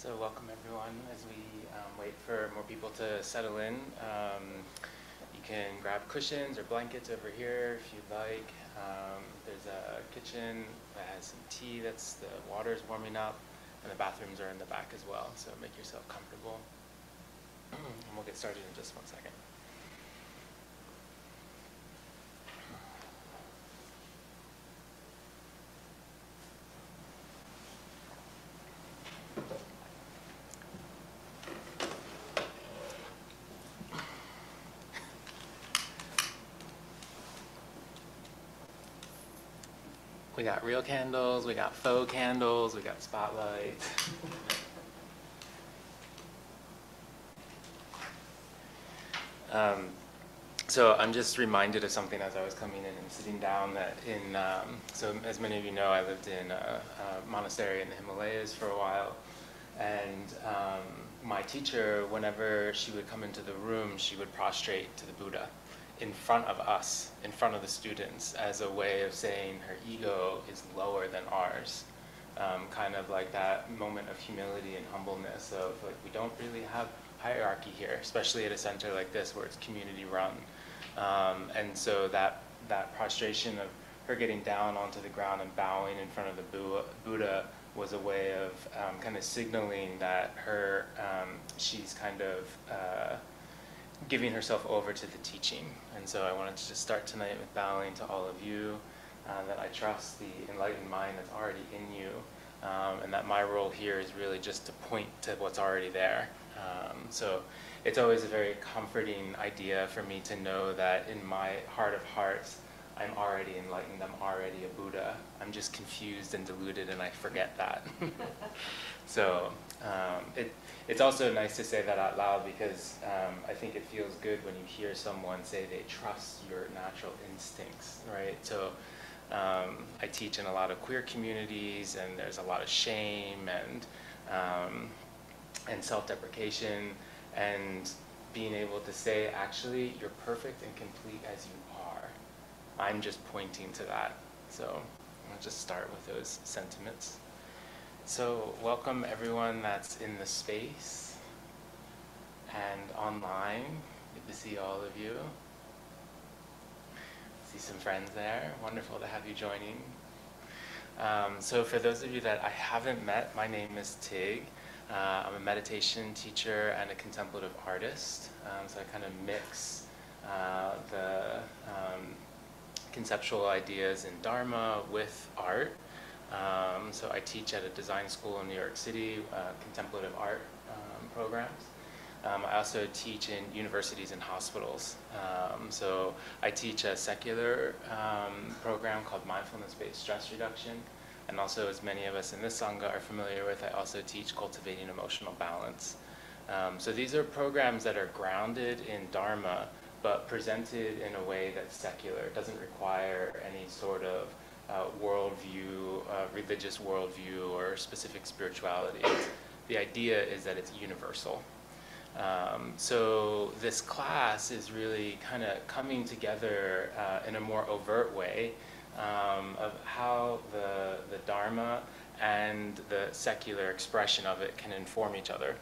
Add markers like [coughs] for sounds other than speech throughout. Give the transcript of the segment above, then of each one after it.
So welcome everyone as we um, wait for more people to settle in. Um, you can grab cushions or blankets over here if you'd like. Um, there's a kitchen that has some tea that's, the water is warming up, and the bathrooms are in the back as well, so make yourself comfortable. [clears throat] and we'll get started in just one second. We got real candles, we got faux candles, we got spotlights. Um, so I'm just reminded of something as I was coming in and sitting down that in, um, so as many of you know, I lived in a, a monastery in the Himalayas for a while. And um, my teacher, whenever she would come into the room, she would prostrate to the Buddha in front of us, in front of the students, as a way of saying her ego is lower than ours. Um, kind of like that moment of humility and humbleness of like we don't really have hierarchy here, especially at a center like this where it's community run. Um, and so that that prostration of her getting down onto the ground and bowing in front of the Buddha was a way of um, kind of signaling that her um, she's kind of uh, giving herself over to the teaching. And so I wanted to just start tonight with bowing to all of you, uh, that I trust the enlightened mind that's already in you, um, and that my role here is really just to point to what's already there. Um, so it's always a very comforting idea for me to know that in my heart of hearts, I'm already enlightened, I'm already a Buddha. I'm just confused and deluded and I forget that. [laughs] so um, it, it's also nice to say that out loud because um, I think it feels good when you hear someone say they trust your natural instincts, right? So um, I teach in a lot of queer communities and there's a lot of shame and, um, and self-deprecation and being able to say, actually, you're perfect and complete as you are. I'm just pointing to that. So I'll just start with those sentiments. So welcome everyone that's in the space and online. Good to see all of you. See some friends there. Wonderful to have you joining. Um, so for those of you that I haven't met, my name is Teague. Uh, I'm a meditation teacher and a contemplative artist. Um, so I kind of mix uh, the um, conceptual ideas in Dharma with art. Um, so I teach at a design school in New York City, uh, contemplative art um, programs. Um, I also teach in universities and hospitals. Um, so I teach a secular um, program called Mindfulness-Based Stress Reduction. And also, as many of us in this Sangha are familiar with, I also teach Cultivating Emotional Balance. Um, so these are programs that are grounded in Dharma, but presented in a way that's secular. It doesn't require any sort of uh, worldview, uh, religious worldview, or specific spirituality. The idea is that it's universal. Um, so this class is really kind of coming together uh, in a more overt way um, of how the, the Dharma and the secular expression of it can inform each other.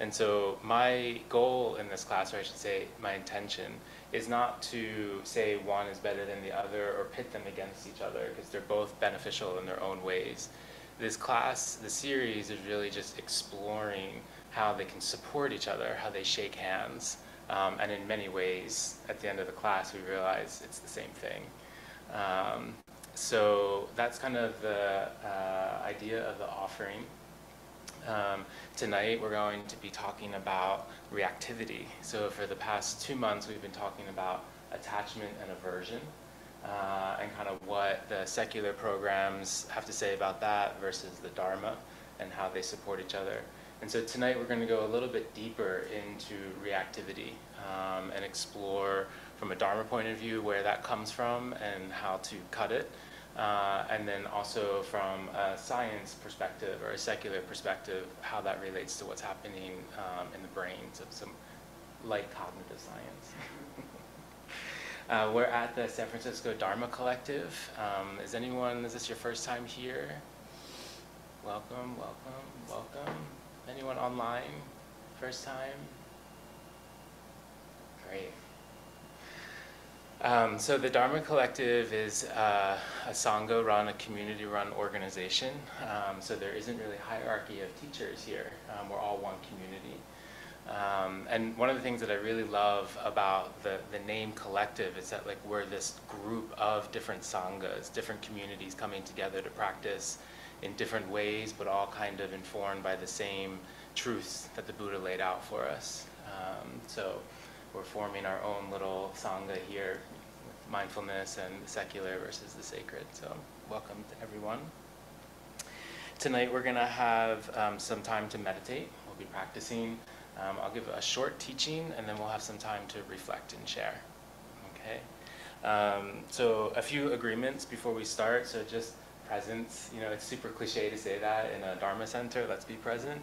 And so my goal in this class, or I should say my intention, is not to say one is better than the other or pit them against each other because they're both beneficial in their own ways. This class, the series, is really just exploring how they can support each other, how they shake hands. Um, and in many ways, at the end of the class, we realize it's the same thing. Um, so that's kind of the uh, idea of the offering. Um, tonight we're going to be talking about reactivity. So for the past two months we've been talking about attachment and aversion uh, and kind of what the secular programs have to say about that versus the Dharma and how they support each other. And so tonight we're going to go a little bit deeper into reactivity um, and explore from a Dharma point of view where that comes from and how to cut it. Uh, and then also from a science perspective or a secular perspective, how that relates to what's happening um, in the brains of some light cognitive science. [laughs] uh, we're at the San Francisco Dharma Collective. Um, is anyone, is this your first time here? Welcome, welcome, welcome. Anyone online? First time? Great. Um, so the Dharma Collective is uh, a Sangha run, a community run organization. Um, so there isn't really hierarchy of teachers here. Um, we're all one community. Um, and one of the things that I really love about the, the name collective is that like we're this group of different sanghas, different communities coming together to practice in different ways, but all kind of informed by the same truths that the Buddha laid out for us. Um, so we're forming our own little sangha here with mindfulness and the secular versus the sacred. So welcome to everyone. Tonight we're going to have um, some time to meditate. We'll be practicing um, I'll give a short teaching and then we'll have some time to reflect and share. Okay. Um, so a few agreements before we start. So just presence. You know, it's super cliche to say that in a Dharma center. Let's be present.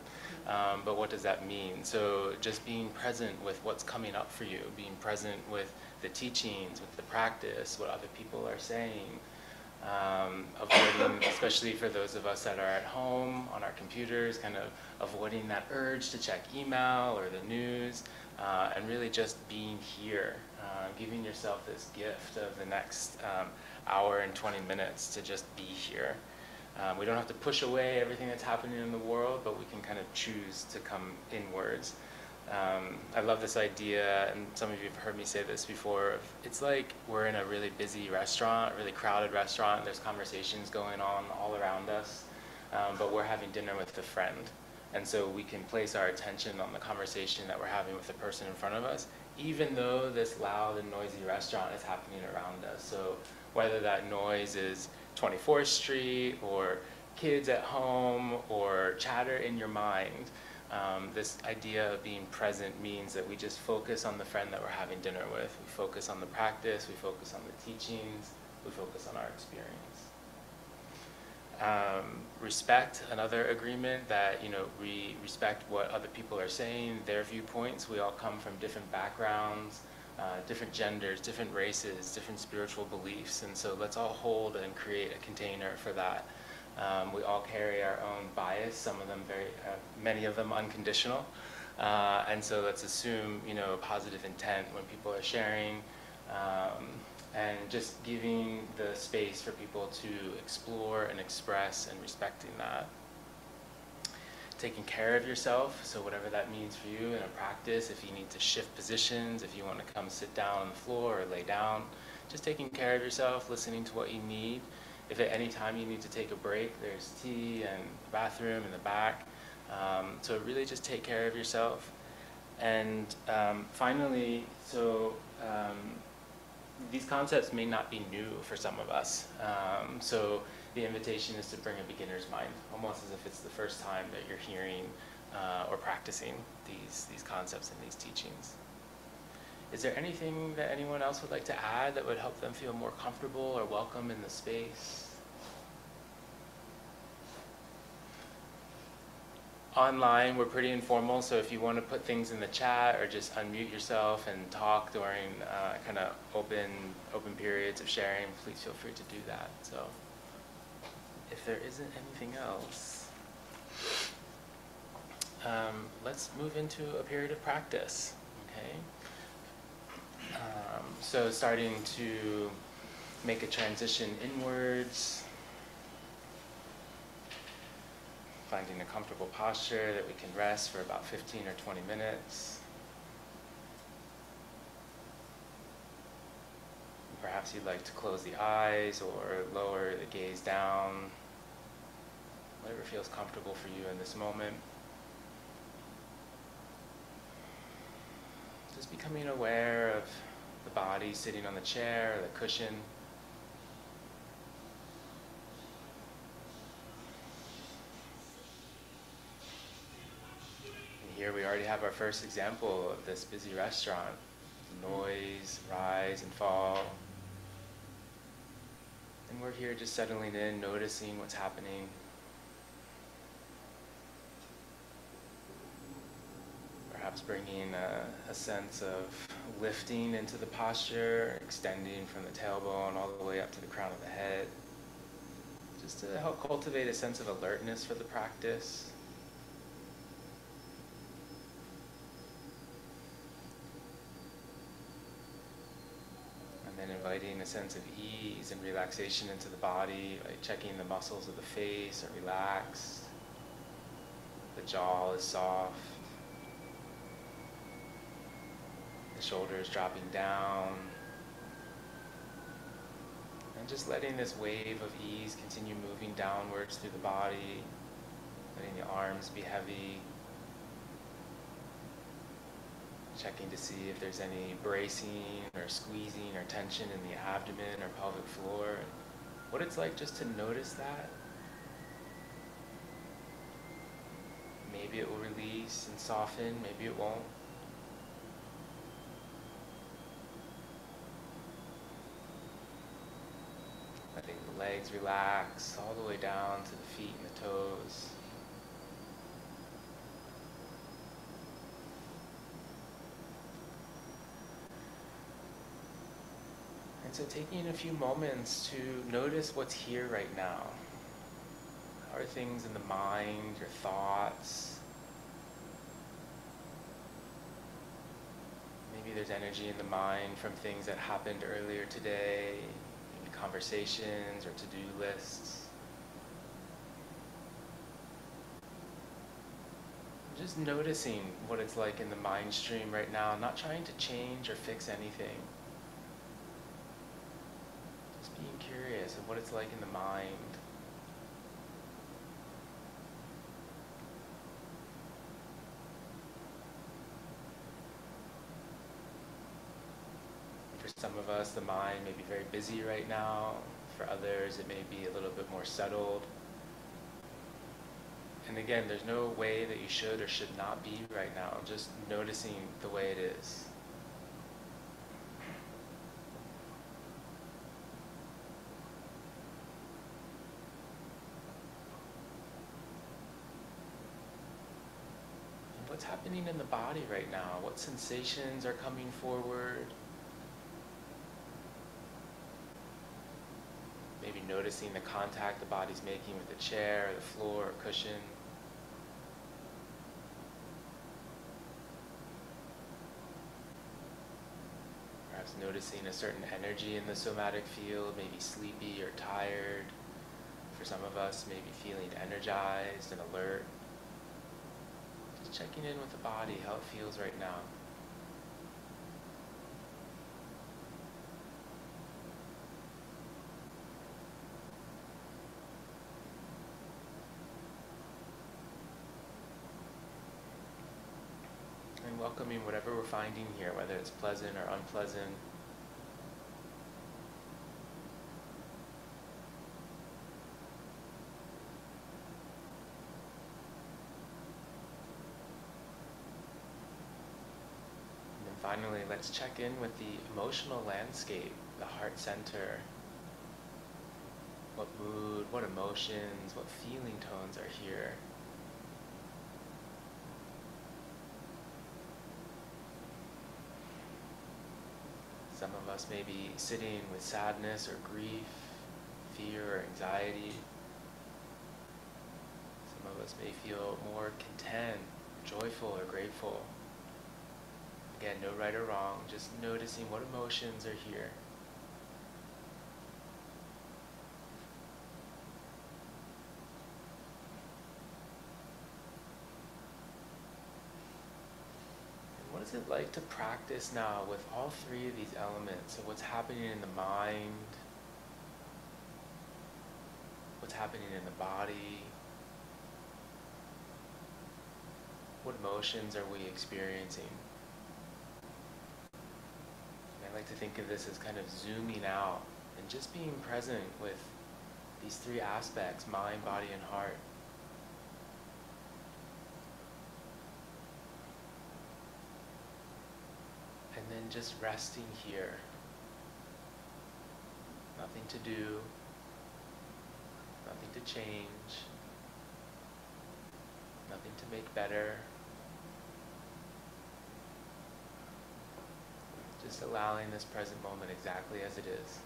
Um, but what does that mean? So just being present with what's coming up for you, being present with the teachings, with the practice, what other people are saying, um, avoiding, [coughs] especially for those of us that are at home on our computers, kind of avoiding that urge to check email or the news, uh, and really just being here, uh, giving yourself this gift of the next um, hour and 20 minutes to just be here. Um, we don't have to push away everything that's happening in the world, but we can kind of choose to come inwards. Um, I love this idea, and some of you have heard me say this before. It's like we're in a really busy restaurant, really crowded restaurant. There's conversations going on all around us, um, but we're having dinner with a friend. And so we can place our attention on the conversation that we're having with the person in front of us, even though this loud and noisy restaurant is happening around us. So whether that noise is 24th Street or kids at home or chatter in your mind, um, this idea of being present means that we just focus on the friend that we're having dinner with. We focus on the practice, we focus on the teachings, we focus on our experience. Um, respect, another agreement that, you know, we respect what other people are saying, their viewpoints. We all come from different backgrounds, uh, different genders, different races, different spiritual beliefs. And so let's all hold and create a container for that. Um, we all carry our own bias, some of them very, uh, many of them unconditional. Uh, and so let's assume, you know, positive intent when people are sharing um, and just giving the space for people to explore and express and respecting that. Taking care of yourself, so whatever that means for you in a practice, if you need to shift positions, if you want to come sit down on the floor or lay down, just taking care of yourself, listening to what you need if at any time you need to take a break, there's tea and the bathroom in the back. Um, so really just take care of yourself. And um, finally, so um, these concepts may not be new for some of us. Um, so the invitation is to bring a beginner's mind, almost as if it's the first time that you're hearing uh, or practicing these, these concepts and these teachings. Is there anything that anyone else would like to add that would help them feel more comfortable or welcome in the space? Online, we're pretty informal, so if you want to put things in the chat or just unmute yourself and talk during uh, kind of open open periods of sharing, please feel free to do that. So if there isn't anything else, um, let's move into a period of practice, okay? Um, so starting to make a transition inwards, finding a comfortable posture that we can rest for about 15 or 20 minutes. Perhaps you'd like to close the eyes or lower the gaze down, whatever feels comfortable for you in this moment. Just becoming aware of the body sitting on the chair or the cushion. And here we already have our first example of this busy restaurant. Noise, rise and fall. And we're here just settling in, noticing what's happening. perhaps bringing a, a, sense of lifting into the posture, extending from the tailbone all the way up to the crown of the head, just to help cultivate a sense of alertness for the practice. Inviting a sense of ease and relaxation into the body, like checking the muscles of the face are relaxed, the jaw is soft, the shoulders dropping down, and just letting this wave of ease continue moving downwards through the body, letting the arms be heavy, checking to see if there's any bracing or squeezing or tension in the abdomen or pelvic floor. What it's like just to notice that. Maybe it will release and soften, maybe it won't. Letting the legs relax all the way down to the feet and the toes. And so taking a few moments to notice what's here right now. How are things in the mind, your thoughts? Maybe there's energy in the mind from things that happened earlier today, conversations or to-do lists. Just noticing what it's like in the mind stream right now, not trying to change or fix anything. Of what it's like in the mind. For some of us, the mind may be very busy right now. For others, it may be a little bit more settled. And again, there's no way that you should or should not be right now. Just noticing the way it is. What's happening in the body right now? What sensations are coming forward? Maybe noticing the contact the body's making with the chair, or the floor, or cushion. Perhaps noticing a certain energy in the somatic field, maybe sleepy or tired. For some of us, maybe feeling energized and alert checking in with the body, how it feels right now. And welcoming whatever we're finding here, whether it's pleasant or unpleasant. finally, let's check in with the emotional landscape, the heart center. What mood, what emotions, what feeling tones are here? Some of us may be sitting with sadness or grief, fear or anxiety. Some of us may feel more content, joyful or grateful. Again, no right or wrong, just noticing what emotions are here. And what is it like to practice now with all three of these elements? So what's happening in the mind, what's happening in the body, what emotions are we experiencing? I like to think of this as kind of zooming out and just being present with these three aspects mind, body, and heart. And then just resting here. Nothing to do, nothing to change, nothing to make better. just allowing this present moment exactly as it is.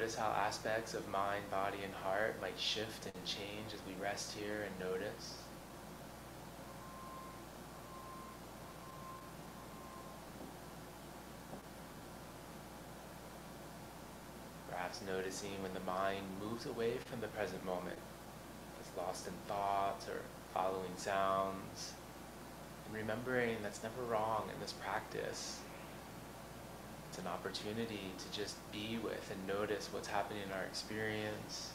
notice how aspects of mind, body, and heart might shift and change as we rest here and notice. Noticing when the mind moves away from the present moment, is lost in thoughts or following sounds, and remembering that's never wrong in this practice it's an opportunity to just be with and notice what's happening in our experience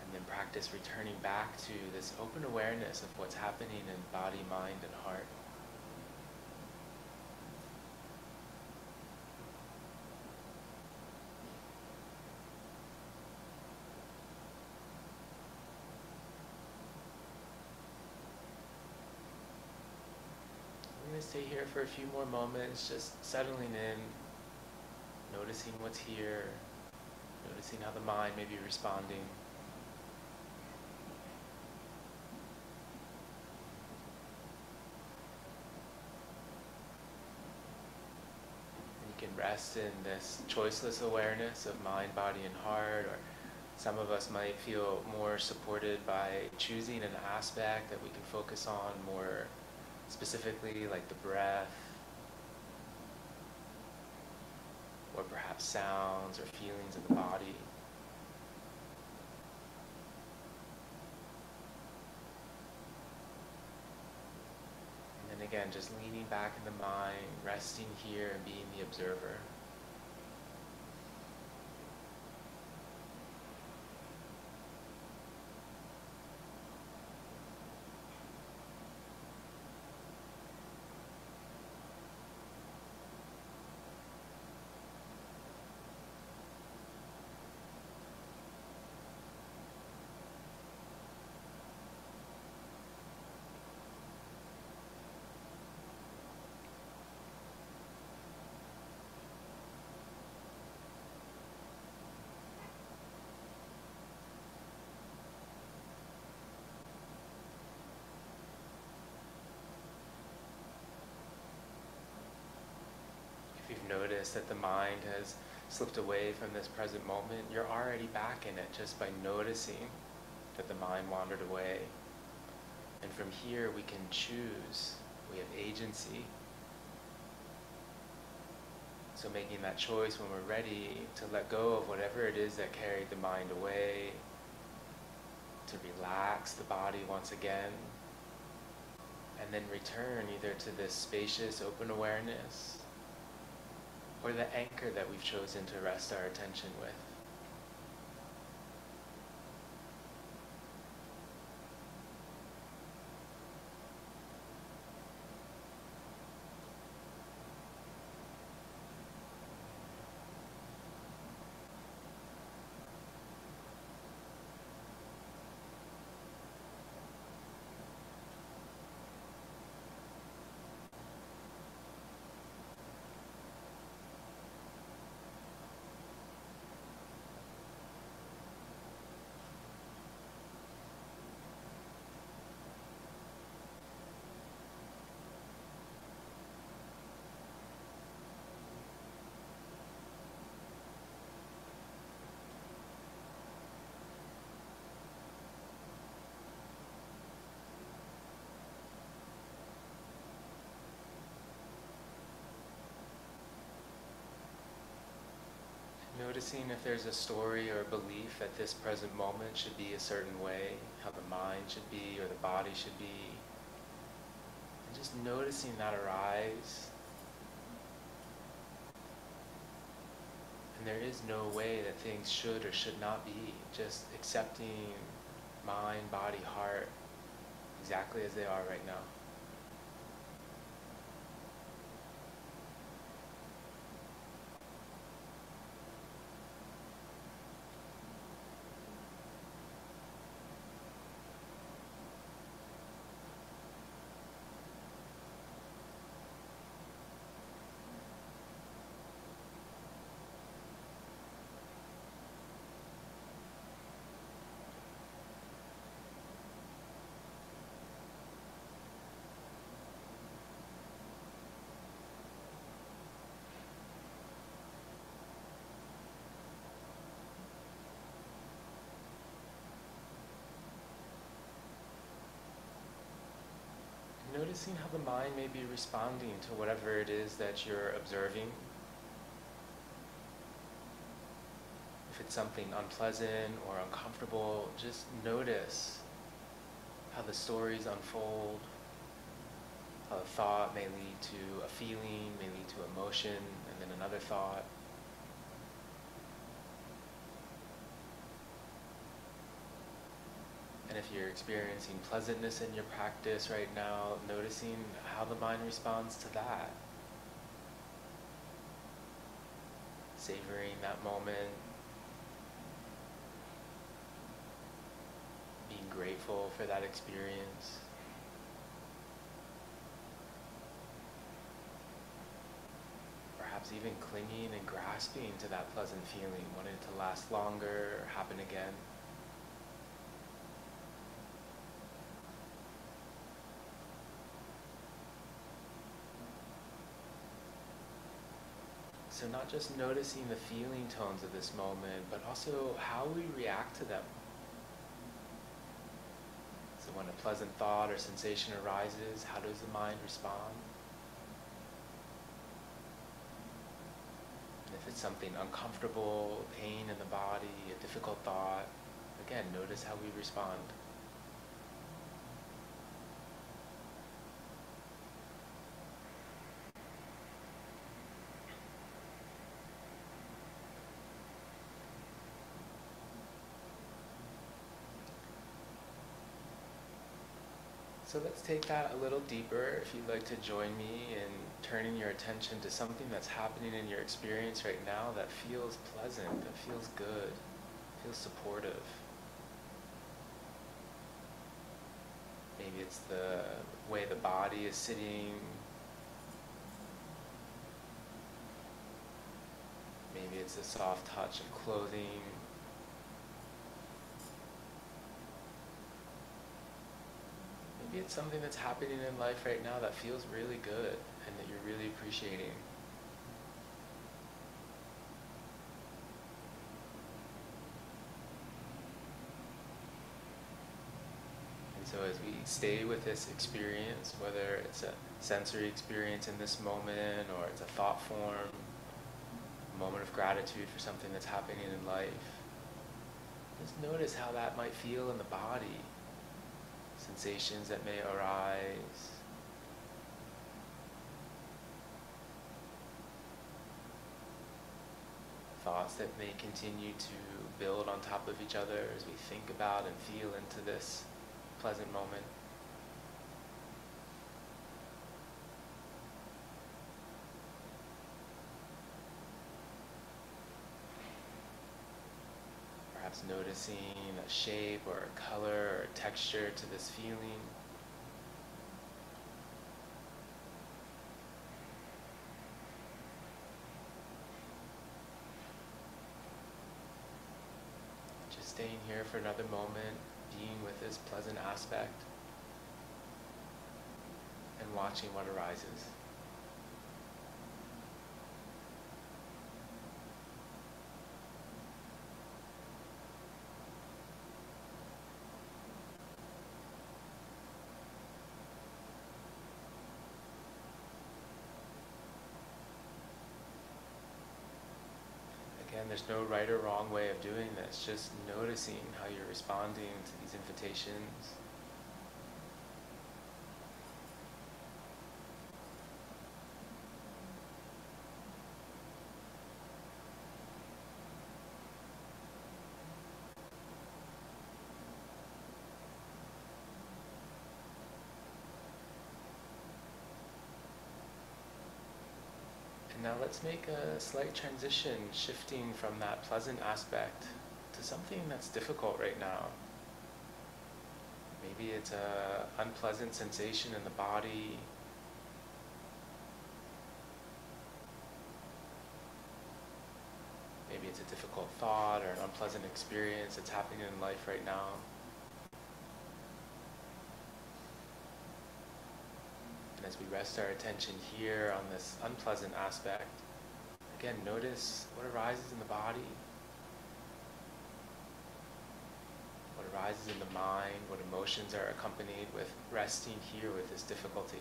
and then practice returning back to this open awareness of what's happening in body, mind, and heart. We're to stay here for a few more moments, just settling in, noticing what's here, noticing how the mind may be responding. You can rest in this choiceless awareness of mind, body, and heart, or some of us might feel more supported by choosing an aspect that we can focus on more specifically, like the breath or perhaps sounds or feelings in the body. And then again, just leaning back in the mind, resting here and being the observer. If you've noticed that the mind has slipped away from this present moment, you're already back in it just by noticing that the mind wandered away. And from here we can choose. We have agency. So making that choice when we're ready to let go of whatever it is that carried the mind away, to relax the body once again, and then return either to this spacious open awareness or the anchor that we've chosen to rest our attention with. Noticing if there's a story or a belief that this present moment should be a certain way, how the mind should be or the body should be. And just noticing that arise. And there is no way that things should or should not be. Just accepting mind, body, heart exactly as they are right now. Noticing how the mind may be responding to whatever it is that you're observing. If it's something unpleasant or uncomfortable, just notice how the stories unfold, how a thought may lead to a feeling, may lead to emotion, and then another thought. And if you're experiencing pleasantness in your practice right now, noticing how the mind responds to that. Savoring that moment. Being grateful for that experience. Perhaps even clinging and grasping to that pleasant feeling, wanting it to last longer or happen again. So not just noticing the feeling tones of this moment, but also how we react to them. So when a pleasant thought or sensation arises, how does the mind respond? And if it's something uncomfortable, pain in the body, a difficult thought, again, notice how we respond. So let's take that a little deeper. If you'd like to join me in turning your attention to something that's happening in your experience right now that feels pleasant, that feels good, feels supportive. Maybe it's the way the body is sitting. Maybe it's the soft touch of clothing. Maybe it's something that's happening in life right now that feels really good and that you're really appreciating. And so as we stay with this experience, whether it's a sensory experience in this moment or it's a thought form, a moment of gratitude for something that's happening in life, just notice how that might feel in the body sensations that may arise. Thoughts that may continue to build on top of each other as we think about and feel into this pleasant moment. Perhaps noticing a shape or a color or a texture to this feeling. Just staying here for another moment, being with this pleasant aspect and watching what arises. Again, there's no right or wrong way of doing this, just noticing how you're responding to these invitations. Now let's make a slight transition, shifting from that pleasant aspect to something that's difficult right now. Maybe it's a unpleasant sensation in the body. Maybe it's a difficult thought or an unpleasant experience that's happening in life right now. As we rest our attention here on this unpleasant aspect, again, notice what arises in the body. what arises in the mind, what emotions are accompanied with resting here with this difficulty.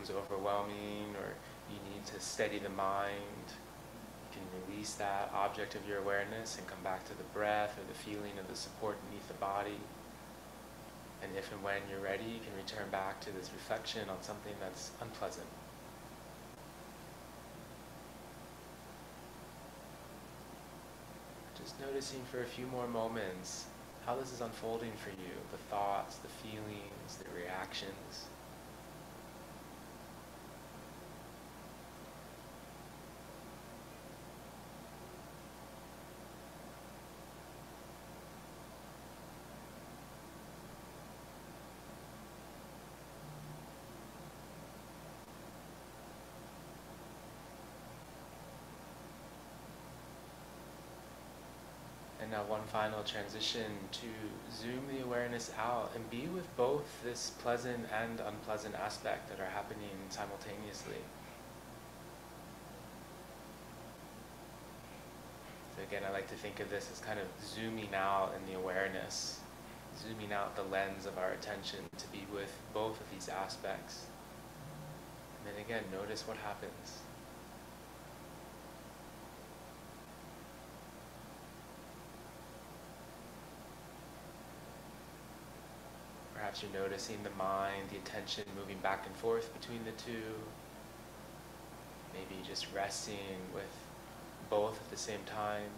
Becomes overwhelming or you need to steady the mind, you can release that object of your awareness and come back to the breath or the feeling of the support beneath the body. And if and when you're ready, you can return back to this reflection on something that's unpleasant. Just noticing for a few more moments how this is unfolding for you, the thoughts, the feelings, the reactions. And now one final transition to zoom the awareness out and be with both this pleasant and unpleasant aspect that are happening simultaneously. So again, I like to think of this as kind of zooming out in the awareness, zooming out the lens of our attention to be with both of these aspects. And then again, notice what happens. Perhaps you're noticing the mind, the attention moving back and forth between the two. Maybe just resting with both at the same time.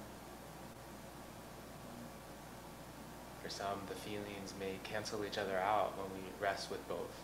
For some, the feelings may cancel each other out when we rest with both.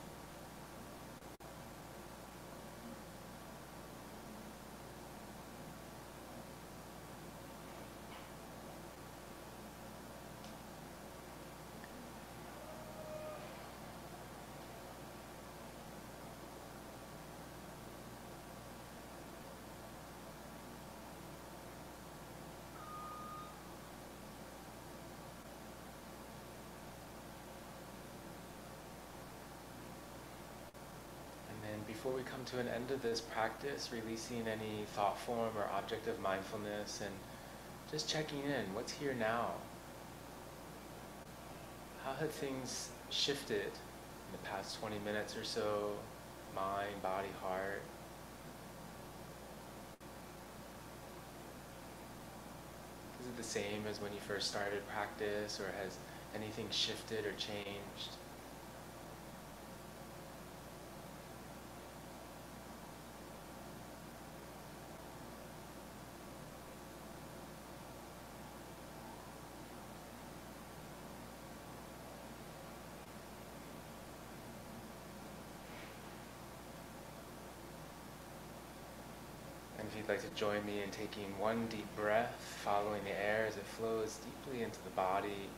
Before we come to an end of this practice, releasing any thought form or object of mindfulness and just checking in. What's here now? How have things shifted in the past 20 minutes or so? Mind, body, heart. Is it the same as when you first started practice or has anything shifted or changed? if you'd like to join me in taking one deep breath, following the air as it flows deeply into the body,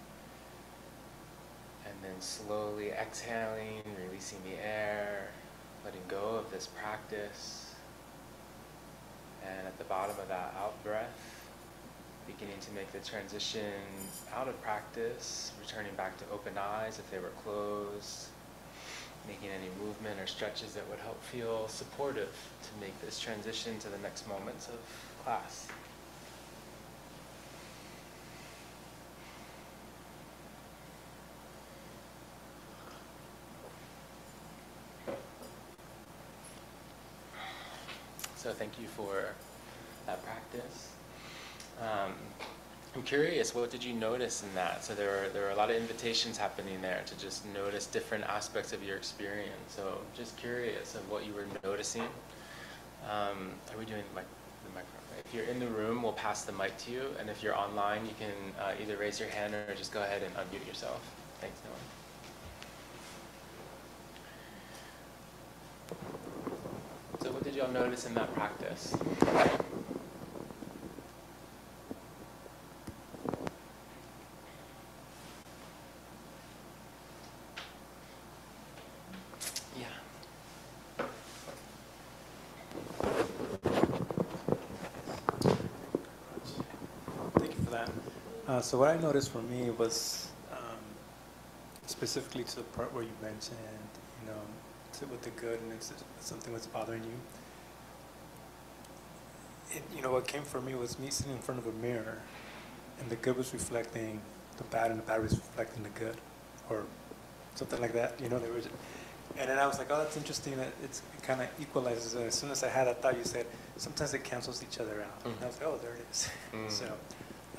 and then slowly exhaling, releasing the air, letting go of this practice. And at the bottom of that out breath, beginning to make the transition out of practice, returning back to open eyes if they were closed, making any movement or stretches that would help feel supportive to make this transition to the next moments of class. So thank you for that practice. Um, I'm curious, what did you notice in that? So there are there were a lot of invitations happening there to just notice different aspects of your experience. So just curious of what you were noticing. Um, are we doing mic the microphone? If you're in the room, we'll pass the mic to you. And if you're online, you can uh, either raise your hand or just go ahead and unmute yourself. Thanks, Noah. So what did y'all notice in that practice? Uh, so what I noticed for me was um, specifically to the part where you mentioned, you know, to, with the good and it's something that's bothering you. It, you know, what came for me was me sitting in front of a mirror, and the good was reflecting the bad, and the bad was reflecting the good, or something like that. You know, there was, and then I was like, oh, that's interesting. That it's, it kind of equalizes. And as soon as I had that thought, you said sometimes it cancels each other out. And I was like, oh, there it is. [laughs] Mm. so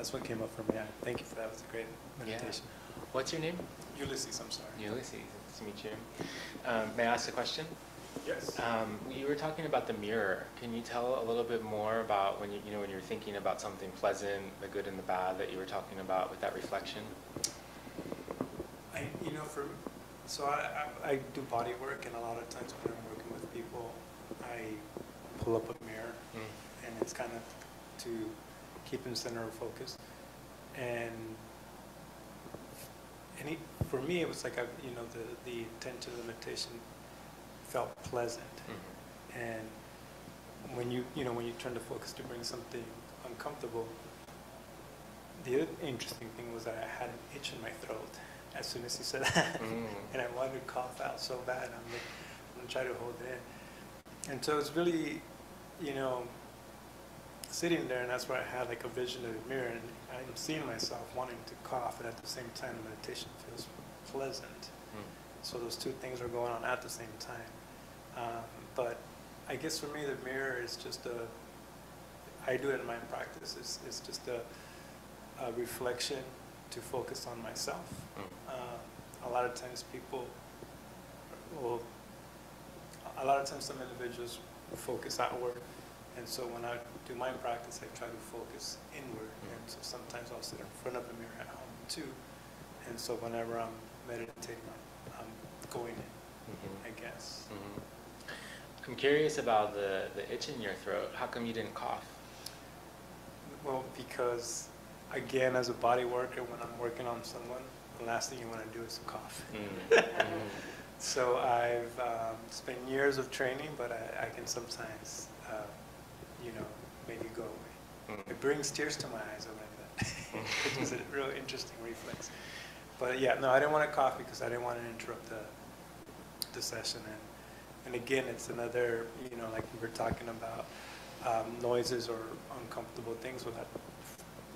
that's what came up for me. I thank you for that. It was a great Yeah. meditation. What's your name? Ulysses, I'm sorry. Ulysses. Nice to meet you. Um, may I ask a question? Yes. Um, you were talking about the mirror. Can you tell a little bit more about when you, you know, when you're thinking about something pleasant, the good and the bad that you were talking about with that reflection? I, you know, for, so I, I, I do body work, and a lot of times when I'm working with people, I pull up a mirror, Mm. and it's kind of to keep in center of focus. And any, for me, it was like, I, you know, the, the intent of the meditation felt pleasant. Mhm. And when you, you know, when you turn the focus to bring something uncomfortable, the interesting thing was that I had an itch in my throat as soon as he said that. Mm. [laughs] and I wanted to cough out so bad. I'm like, I'm gonna try to hold it in. And so it's really, you know, sitting there, and that's where I had like a vision of the mirror, and I'm seeing myself wanting to cough, and at the same time, the meditation feels pleasant. Mm. So those two things are going on at the same time. Um, but I guess for me, the mirror is just a, I do it in my practice, it's, it's just a, a reflection to focus on myself. Mm. Uh, a lot of times people will, a lot of times some individuals focus outward. And so when I do my practice, I try to focus inward. Mm. And so sometimes I'll sit in front of a mirror at home too. And so whenever I'm meditating, I'm, I'm going in, Mhm. I guess. Mhm. I'm curious about the, the itch in your throat. How come you didn't cough? Well, because again, as a body worker, when I'm working on someone, the last thing you want to do is cough. Mm. Mhm. [laughs] So I've um, spent years of training, but I, I can sometimes, uh, you know, it go away. Mm. It brings tears to my eyes over that, [laughs] it was a real interesting reflex. But yeah, no, I didn't want to cough because I didn't want to interrupt the, the session. And, and again, it's another, you know, like we were talking about um, noises or uncomfortable things with that,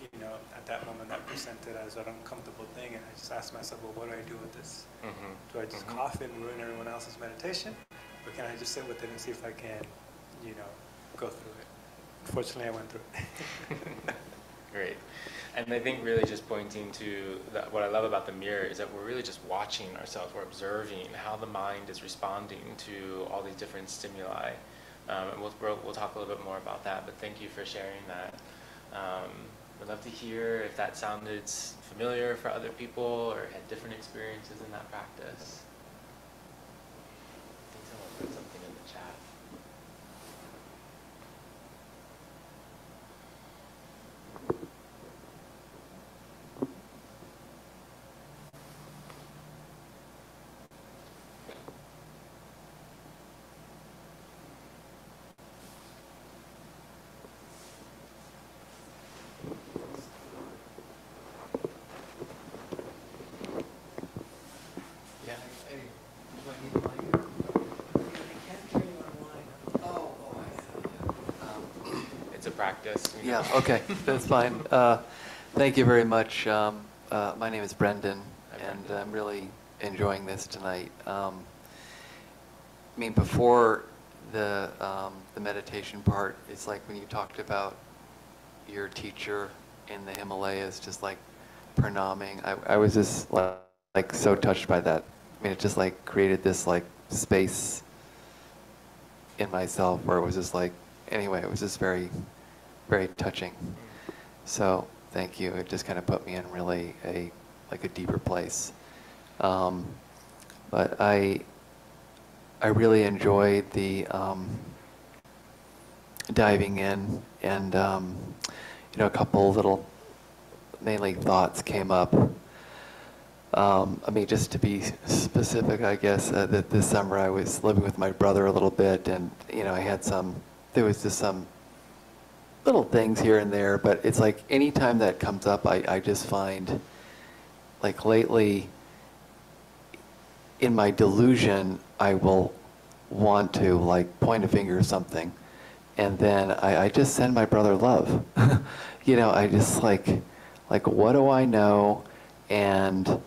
you know, at that moment that presented as an uncomfortable thing. And I just asked myself, well, what do I do with this? Mhm. Do I just Mhm. cough and ruin everyone else's meditation? Or can I just sit with it and see if I can, you know, go through it? Unfortunately, I went through. [laughs] Great. And I think really just pointing to what I love about the mirror is that we're really just watching ourselves. We're observing how the mind is responding to all these different stimuli. Um, and we'll, we'll, talk a little bit more about that, but thank you for sharing that. Um, I'd love to hear if that sounded familiar for other people or had different experiences in that practice. I think someone put something in the chat. Yeah. It's a practice. you know. Yeah, okay, that's fine. Uh, Thank you very much. Um, uh, My name is Brendan, Hi, and Brendan. I'm really enjoying this tonight. Um, I mean, before the, um, the meditation part, it's like when you talked about your teacher in the Himalayas, just like pranaming, I, I was just like, like so touched by that. I mean, it just like created this like space in myself where it was just like, anyway, it was just very, very touching. So thank you. It just kind of put me in really a like a deeper place. Um, but I I really enjoyed the um, diving in, and um, you know, a couple little mainly thoughts came up. Um, I mean, just to be specific, I guess uh, that this summer I was living with my brother a little bit, and you know, I had some. There was just some little things here and there, but it's like anytime that comes up, I, I just find, like lately, in my delusion, I will want to like point a finger or something, and then I, I just send my brother love. [laughs] you know, I just like, like what do I know? And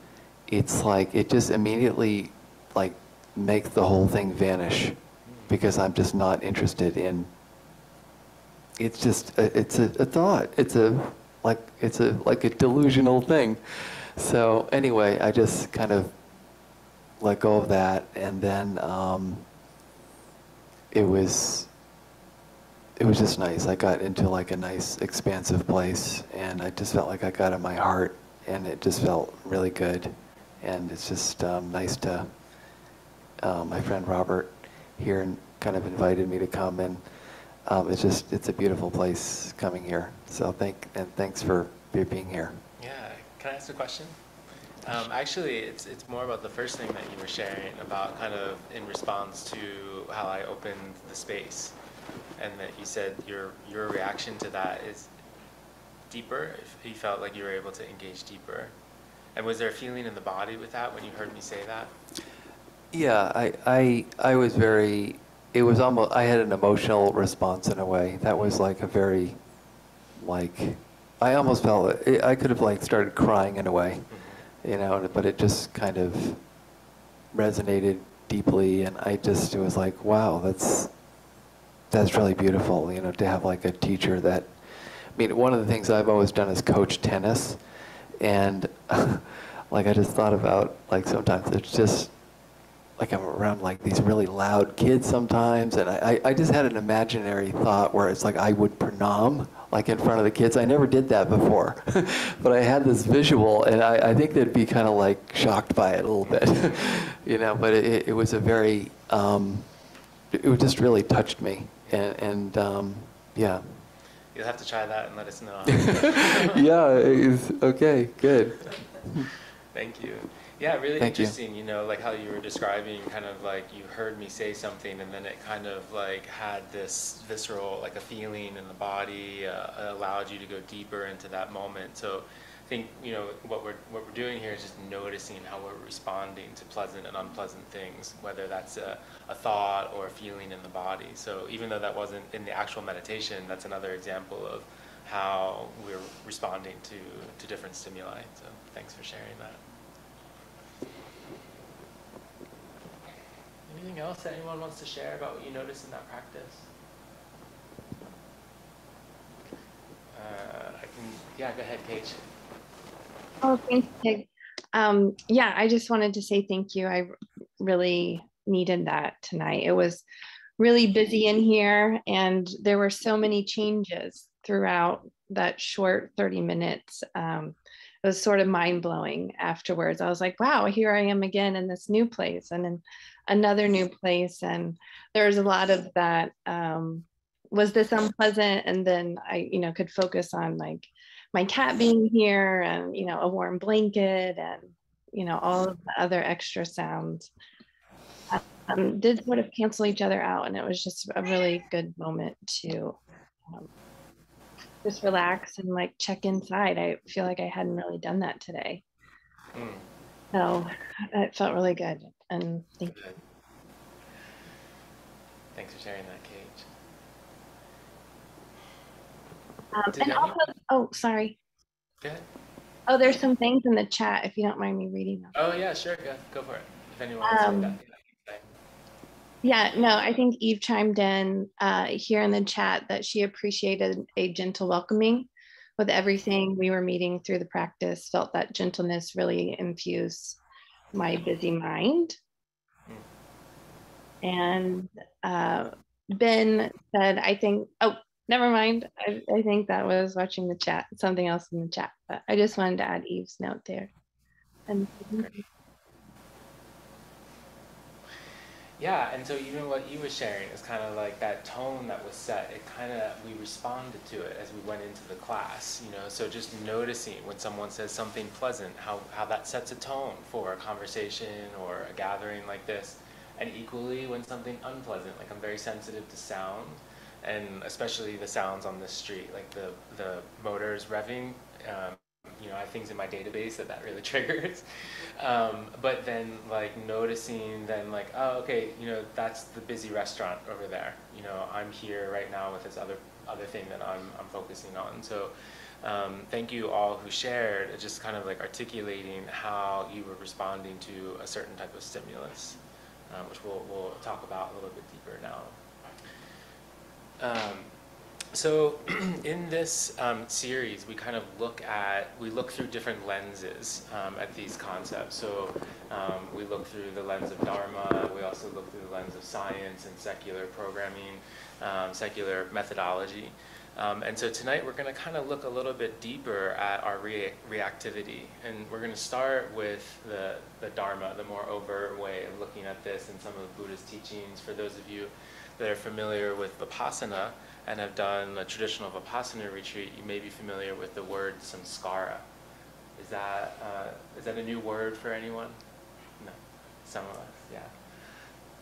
it's like it just immediately like makes the whole thing vanish because I'm just not interested in. It's just a, it's a, a thought. It's a like it's a like a delusional thing. So anyway, I just kind of let go of that, and then um, it was it was just nice. I got into like a nice expansive place, and I just felt like I got in my heart, and it just felt really good, and it's just um, nice to. Uh, my friend Robert here and kind of invited me to come, and um, it's just it's a beautiful place coming here. So thank and thanks for being here. Yeah, can I ask a question? Um, actually, it's, it's more about the first thing that you were sharing about kind of in response to how I opened the space. And that you said your, your reaction to that is deeper, if you felt like you were able to engage deeper. And was there a feeling in the body with that when you heard me say that? Yeah, I, I, I was very, it was almost, I had an emotional response in a way. That was like a very, like, I almost felt, I could have like started crying in a way, you know, but it just kind of resonated deeply and I just, it was like, wow, that's, that's really beautiful, you know, to have like a teacher that, I mean, one of the things I've always done is coach tennis and [laughs] like I just thought about like sometimes it's just like I'm around like these really loud kids sometimes, and I, I just had an imaginary thought where it's like I would pranam like in front of the kids. I never did that before, [laughs] but I had this visual, and I, I think they'd be kind of like shocked by it a little bit, [laughs] you know. But it, it was a very, um, it just really touched me, and, and um, yeah. You'll have to try that and let us know. [laughs] yeah, okay, good. Thank you. Yeah, really Thank you. interesting, you. know, like how you were describing kind of like you heard me say something and then it kind of like had this visceral, like a feeling in the body, uh, allowed you to go deeper into that moment. So I think, you know, what we're, what we're doing here is just noticing how we're responding to pleasant and unpleasant things, whether that's a, a thought or a feeling in the body. So even though that wasn't in the actual meditation, that's another example of how we're responding to, to different stimuli. So thanks for sharing that. Anything else that anyone wants to share about what you noticed in that practice? Uh, I can, yeah, go ahead, Kate. Oh, thanks, Tig. Um, yeah, I just wanted to say thank you. I really needed that tonight. It was really busy in here, and there were so many changes throughout that short 30 minutes. Um, it was sort of mind blowing afterwards. I was like, wow, here I am again in this new place and in another new place. And there's a lot of that. Um, was this unpleasant? And then I, you know, could focus on like my cat being here and, you know, a warm blanket and, you know, all of the other extra sounds. Um, did sort of cancel each other out. And it was just a really good moment to um, just relax and like check inside. I feel like I hadn't really done that today. Mm. So it felt really good. And thank you. Thanks for sharing that, Kate. Um, and also, oh, sorry. Go ahead. Oh, there's some things in the chat if you don't mind me reading them. Oh, yeah, sure, go, go for it. If anyone wants to Um, read that, yeah, no, I think Eve chimed in uh, here in the chat that she appreciated a gentle welcoming with everything we were meeting through the practice, felt that gentleness really infused my busy mind. And uh, Ben said, I think, oh, never mind. I, I think that was watching the chat, something else in the chat, but I just wanted to add Eve's note there. And Yeah, and so even what you were sharing is kind of like that tone that was set. It kind of we responded to it as we went into the class, you know. So just noticing when someone says something pleasant, how how that sets a tone for a conversation or a gathering like this, and equally when something unpleasant, like I'm very sensitive to sound, and especially the sounds on the street, like the, the motors revving. Um, you know, I have things in my database that that really [laughs] triggers. Um, but then like noticing then like, oh, okay, you know, that's the busy restaurant over there. You know, I'm here right now with this other, other thing that I'm, I'm focusing on. So um, thank you all who shared, just kind of like articulating how you were responding to a certain type of stimulus, uh, which we'll, we'll talk about a little bit deeper now. Um, so [clears throat] in this um, series, we kind of look at, we look through different lenses um, at these concepts. So um, we look through the lens of Dharma, we also look through the lens of science and secular programming, um, secular methodology. Um, and so tonight we're going to kind of look a little bit deeper at our re reactivity. And we're going to start with the, the Dharma, the more overt way of looking at this and some of the Buddhist teachings. For those of you that are familiar with Vipassana, and have done a traditional Vipassana retreat, you may be familiar with the word samskara. Is that, uh, is that a new word for anyone? No, some of us, yeah.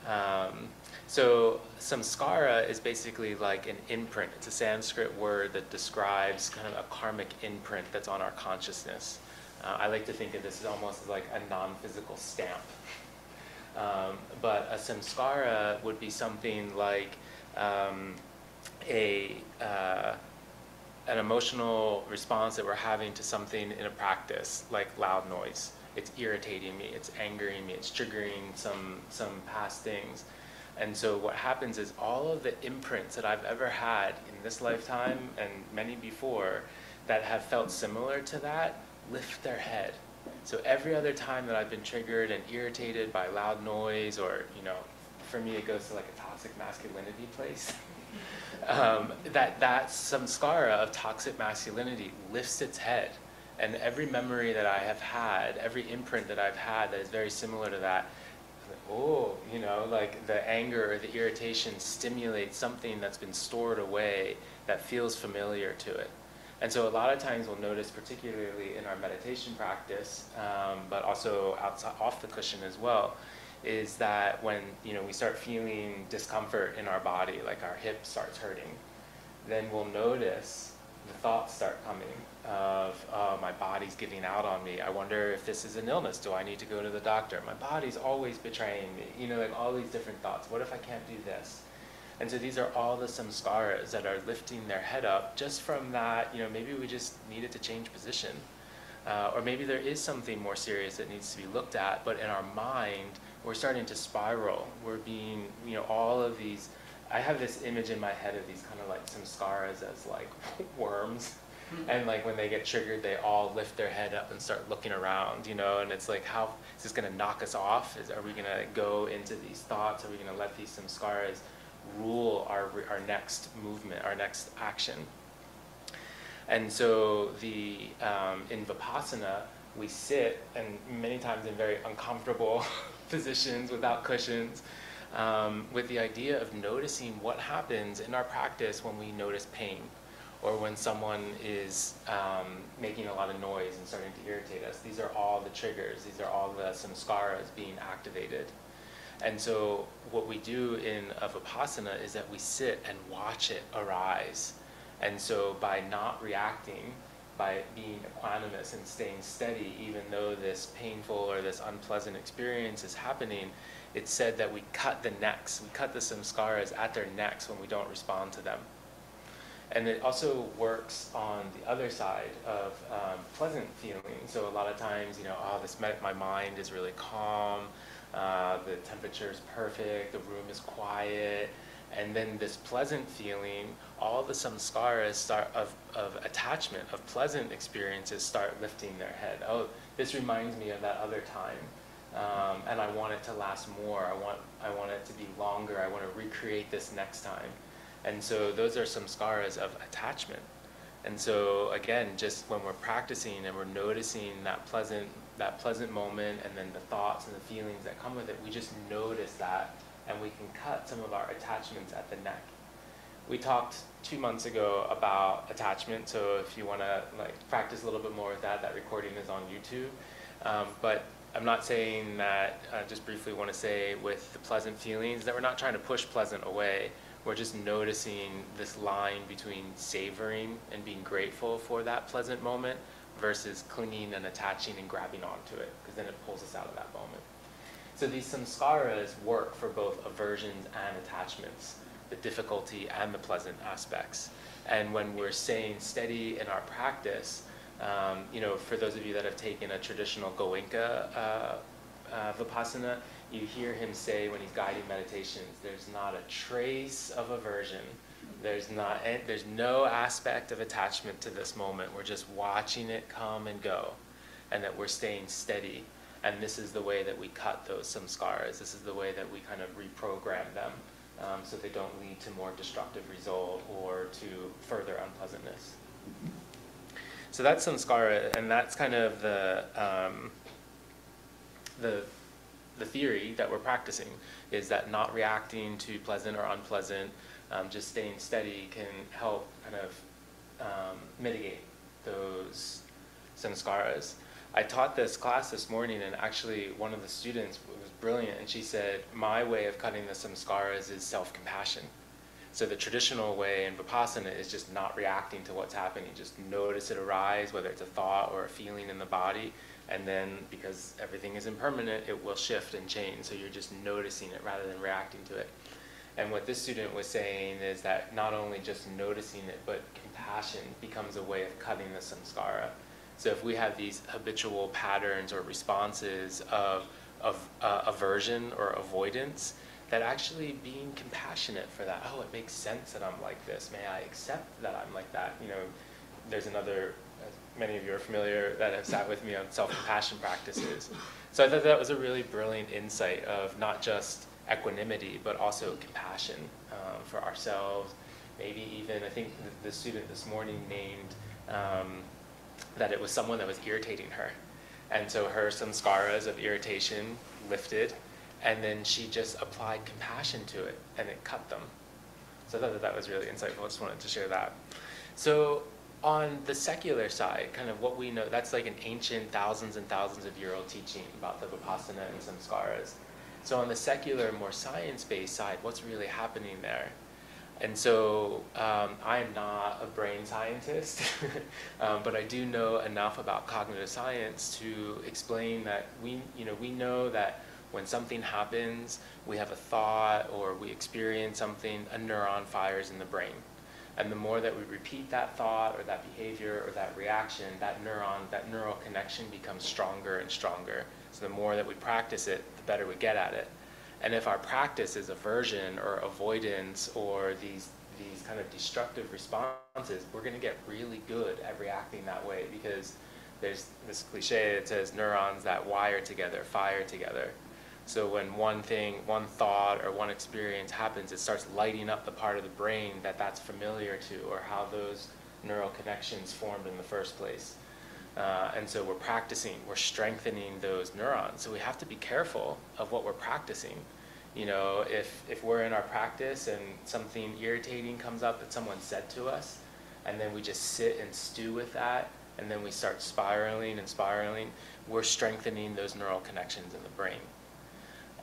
Um, so samskara is basically like an imprint. It's a Sanskrit word that describes kind of a karmic imprint that's on our consciousness. Uh, I like to think of this as almost like a non-physical stamp. Um, but a samskara would be something like um, a uh, an emotional response that we're having to something in a practice, like loud noise. It's irritating me, it's angering me, it's triggering some some past things. And so what happens is all of the imprints that I've ever had in this lifetime and many before that have felt similar to that lift their head. So every other time that I've been triggered and irritated by loud noise or, you know, for me it goes to like a toxic masculinity place. [laughs] um, that that samskara of toxic masculinity lifts its head. And every memory that I have had, every imprint that I've had that is very similar to that, oh, you know, like the anger or the irritation stimulates something that's been stored away that feels familiar to it. And so a lot of times we'll notice, particularly in our meditation practice, um, but also outside, off the cushion as well, is that when you know we start feeling discomfort in our body, like our hip starts hurting, then we'll notice the thoughts start coming of oh, my body's giving out on me. I wonder if this is an illness. Do I need to go to the doctor? My body's always betraying me. You know, like all these different thoughts. What if I can't do this? And so these are all the samskaras that are lifting their head up just from that, you know, maybe we just needed to change position. Uh, or maybe there is something more serious that needs to be looked at, but in our mind, we're starting to spiral. We're being, you know, all of these, I have this image in my head of these kind of like samskaras as like [laughs] worms. Mm-hmm. And like when they get triggered, they all lift their head up and start looking around, you know, and it's like, how is this going to knock us off? Is, are we going to go into these thoughts? Are we going to let these samskaras rule our, our next movement, our next action? And so the, um, in Vipassana, we sit and many times in very uncomfortable [laughs] positions without cushions um, with the idea of noticing what happens in our practice when we notice pain or when someone is um, making a lot of noise and starting to irritate us. These are all the triggers. These are all the samskaras being activated. And so what we do in a Vipassana is that we sit and watch it arise. And so by not reacting, by being equanimous and staying steady, even though this painful or this unpleasant experience is happening, it's said that we cut the necks, we cut the samskaras at their necks when we don't respond to them. And it also works on the other side of um, pleasant feelings. So a lot of times, you know, oh, this my mind is really calm, uh, the temperature is perfect, the room is quiet, and then this pleasant feeling, all the samskaras start of, of attachment, of pleasant experiences start lifting their head. Oh, this reminds me of that other time. Um, and I want it to last more. I want, I want it to be longer. I want to recreate this next time. And so those are samskaras of attachment. And so again, just when we're practicing and we're noticing that pleasant, that pleasant moment and then the thoughts and the feelings that come with it, we just notice that and we can cut some of our attachments at the neck. We talked two months ago about attachment, so if you want to like practice a little bit more with that, that recording is on YouTube. Um, but I'm not saying that, I just briefly want to say with the pleasant feelings that we're not trying to push pleasant away. we're just noticing this line between savoring and being grateful for that pleasant moment versus clinging and attaching and grabbing onto it, because then it pulls us out of that moment. So these samskaras work for both aversions and attachments, the difficulty and the pleasant aspects. And when we're staying steady in our practice, um, you know, for those of you that have taken a traditional Goenka uh, uh, Vipassana, you hear him say when he's guiding meditations, there's not a trace of aversion. There's not there's no aspect of attachment to this moment. We're just watching it come and go, and that we're staying steady. And this is the way that we cut those samskaras. This is the way that we kind of reprogram them um, so they don't lead to more destructive result or to further unpleasantness. So that's samskara, and that's kind of the um, the the theory that we're practicing is that not reacting to pleasant or unpleasant, um, just staying steady can help kind of um, mitigate those samskaras. I taught this class this morning, and actually one of the students was brilliant, and she said, "My way of cutting the samskaras is self-compassion." So the traditional way in vipassana is just not reacting to what's happening. Just notice it arise, whether it's a thought or a feeling in the body, and then because everything is impermanent, it will shift and change. So you're just noticing it rather than reacting to it. And what this student was saying is that not only just noticing it, but compassion becomes a way of cutting the samskara. So if we have these habitual patterns or responses of, of uh, aversion or avoidance, that actually being compassionate for that, oh, it makes sense that I'm like this. May I accept that I'm like that? You know, there's another, many of you are familiar that have sat with me on self-compassion practices. So I thought that was a really brilliant insight of not just equanimity, but also compassion um, for ourselves. Maybe even, I think the, the student this morning named um, that it was someone that was irritating her. And so her samskaras of irritation lifted, and then she just applied compassion to it and it cut them. So I thought that that was really insightful. I just wanted to share that. So on the secular side, kind of what we know, that's like an ancient thousands and thousands of year old teaching about the Vipassana and samskaras. So on the secular, more science-based side, what's really happening there? And so um, I am not a brain scientist, [laughs] um, but I do know enough about cognitive science to explain that we, you know, we know that when something happens, we have a thought or we experience something, a neuron fires in the brain. And the more that we repeat that thought or that behavior or that reaction, that neuron, that neural connection becomes stronger and stronger. So the more that we practice it, the better we get at it. And if our practice is aversion or avoidance or these these kind of destructive responses, we're going to get really good at reacting that way because there's this cliche that says neurons that wire together fire together. So when one thing, one thought or one experience happens, it starts lighting up the part of the brain that that's familiar to or how those neural connections formed in the first place. Uh, and so we're practicing, we're strengthening those neurons. So we have to be careful of what we're practicing. You know, if, if we're in our practice and something irritating comes up that someone said to us, and then we just sit and stew with that, and then we start spiraling and spiraling, we're strengthening those neural connections in the brain.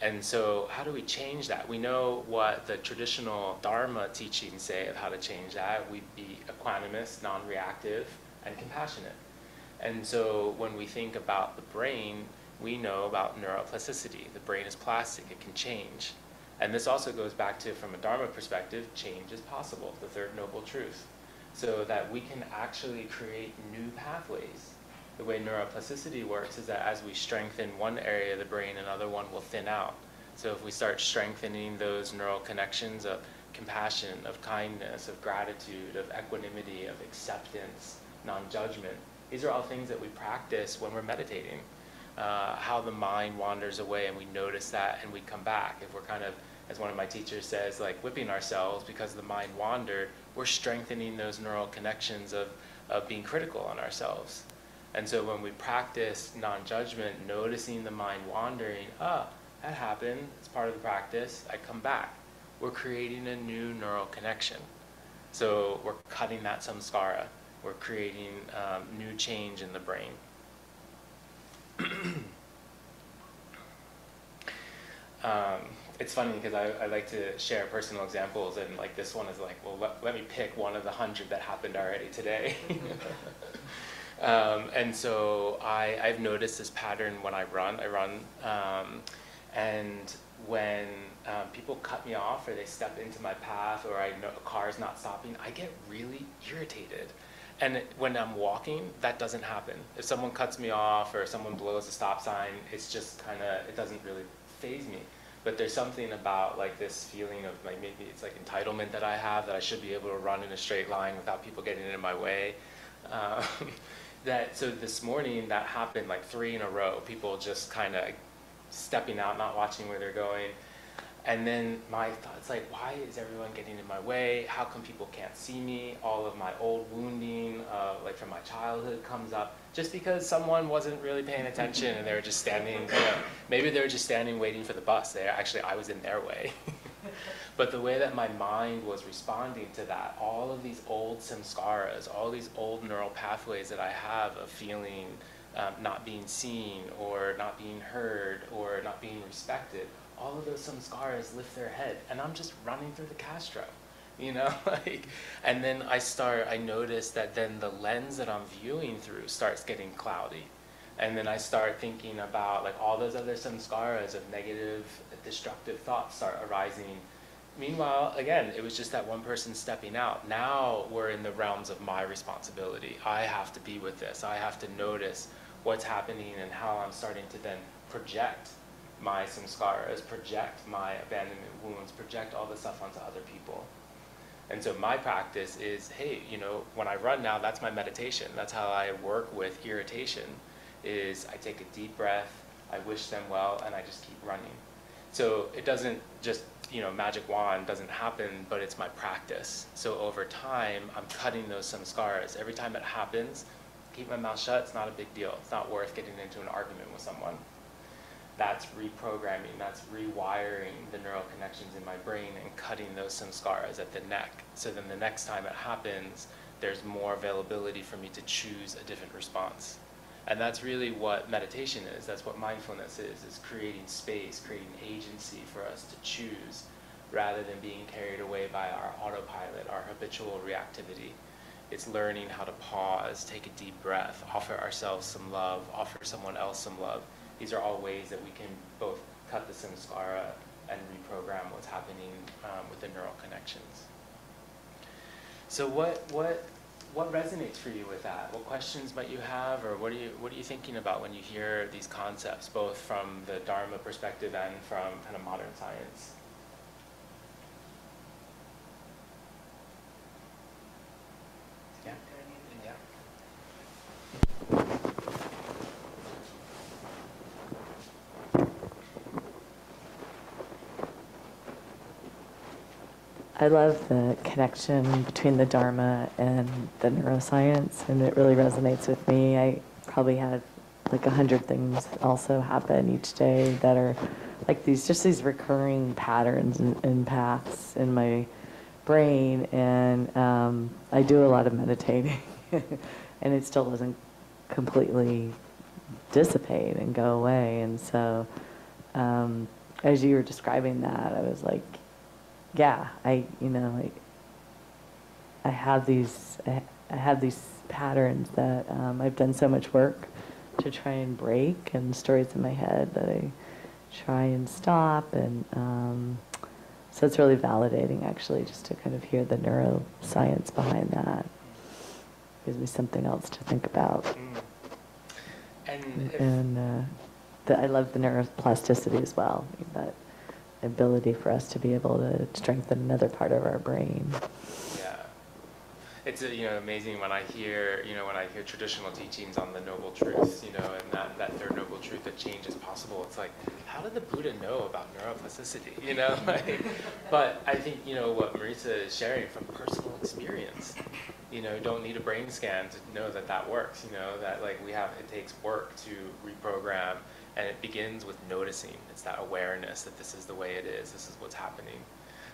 And so how do we change that? We know what the traditional Dharma teachings say of how to change that. We'd be equanimous, non-reactive, and compassionate. And so when we think about the brain, we know about neuroplasticity. The brain is plastic, it can change. And this also goes back to, from a Dharma perspective, change is possible, the third noble truth. So that we can actually create new pathways the way neuroplasticity works is that as we strengthen one area of the brain, another one will thin out. So if we start strengthening those neural connections of compassion, of kindness, of gratitude, of equanimity, of acceptance, non-judgment, these are all things that we practice when we're meditating. Uh, how the mind wanders away and we notice that and we come back. If we're kind of, as one of my teachers says, like whipping ourselves because the mind wandered, we're strengthening those neural connections of, of being critical on ourselves. And so when we practice non-judgment, noticing the mind wandering, ah, that happened, it's part of the practice, I come back. We're creating a new neural connection. So we're cutting that samskara. We're creating um, new change in the brain. [clears throat] um, it's funny because I, I like to share personal examples, and like this one is like, well, let, let me pick one of the hundred that happened already today. [laughs] um, and so I, I've noticed this pattern when I run. I run, um, and when um, people cut me off or they step into my path or I know a car is not stopping, I get really irritated. And when I'm walking, that doesn't happen. If someone cuts me off or someone blows a stop sign, it's just kind of, it doesn't really phase me. But there's something about like this feeling of like maybe it's like entitlement that I have that I should be able to run in a straight line without people getting in my way. Um, [laughs] that so this morning that happened like three in a row. People just kind of stepping out, not watching where they're going. And then my thoughts like, why is everyone getting in my way? How come people can't see me? All of my old wounding, uh, like from my childhood, comes up just because someone wasn't really paying attention and they were just standing. You know, maybe they were just standing waiting for the bus. They actually, I was in their way. [laughs] but the way that my mind was responding to that, all of these old samskaras, all these old neural pathways that I have of feeling um, not being seen or not being heard or not being respected, all of those samskaras lift their head and I'm just running through the Castro. [laughs] You know, [laughs] like, and then I start, I notice that then the lens that I'm viewing through starts getting cloudy. And then I start thinking about like all those other samskaras of negative, destructive thoughts start arising. Meanwhile, again, it was just that one person stepping out. Now we're in the realms of my responsibility. I have to be with this. I have to notice what's happening and how I'm starting to then project my samskaras, project my abandonment wounds, project all this stuff onto other people. And so my practice is, hey, you know, when I run now, that's my meditation. That's how I work with irritation. Is I take a deep breath, I wish them well, and I just keep running. So it doesn't just, you know, magic wand doesn't happen, but it's my practice. So over time, I'm cutting those samskaras. Every time it happens, keep my mouth shut. It's not a big deal. It's not worth getting into an argument with someone that's reprogramming, that's rewiring the neural connections in my brain and cutting those samskaras at the neck. So then the next time it happens, there's more availability for me to choose a different response. And that's really what meditation is. That's what mindfulness is, is creating space, creating agency for us to choose rather than being carried away by our autopilot, our habitual reactivity. It's learning how to pause, take a deep breath, offer ourselves some love, offer someone else some love these are all ways that we can both cut the samskara and reprogram what's happening um, with the neural connections. So what, what, what resonates for you with that? What questions might you have, or what are you, what are you thinking about when you hear these concepts, both from the Dharma perspective and from kind of modern science? Yeah. Yeah. I love the connection between the Dharma and the neuroscience, and it really resonates with me. I probably had like a hundred things also happen each day that are like these, just these recurring patterns and, and paths in my brain, and um, I do a lot of meditating, [laughs] and it still doesn't completely dissipate and go away. And so, um, as you were describing that, I was like, yeah, I, you know, like, I have these, I, I have these patterns that um, I've done so much work to try and break, and stories in my head that I try and stop, and um, so it's really validating, actually, just to kind of hear the neuroscience behind that. Gives me something else to think about, Mm. And and uh, the, I love the neuroplasticity as well. That ability for us to be able to strengthen another part of our brain. Yeah. It's uh, you know amazing when I hear you know when I hear traditional teachings on the noble truths you know and that, that third noble truth that change is possible. It's like how did the Buddha know about neuroplasticity? [laughs] You know, like, but I think you know what Marisa is sharing from personal experience. You know, don't need a brain scan to know that that works. You know that like we have it takes work to reprogram and it begins with noticing. It's that awareness that this is the way it is. This is what's happening.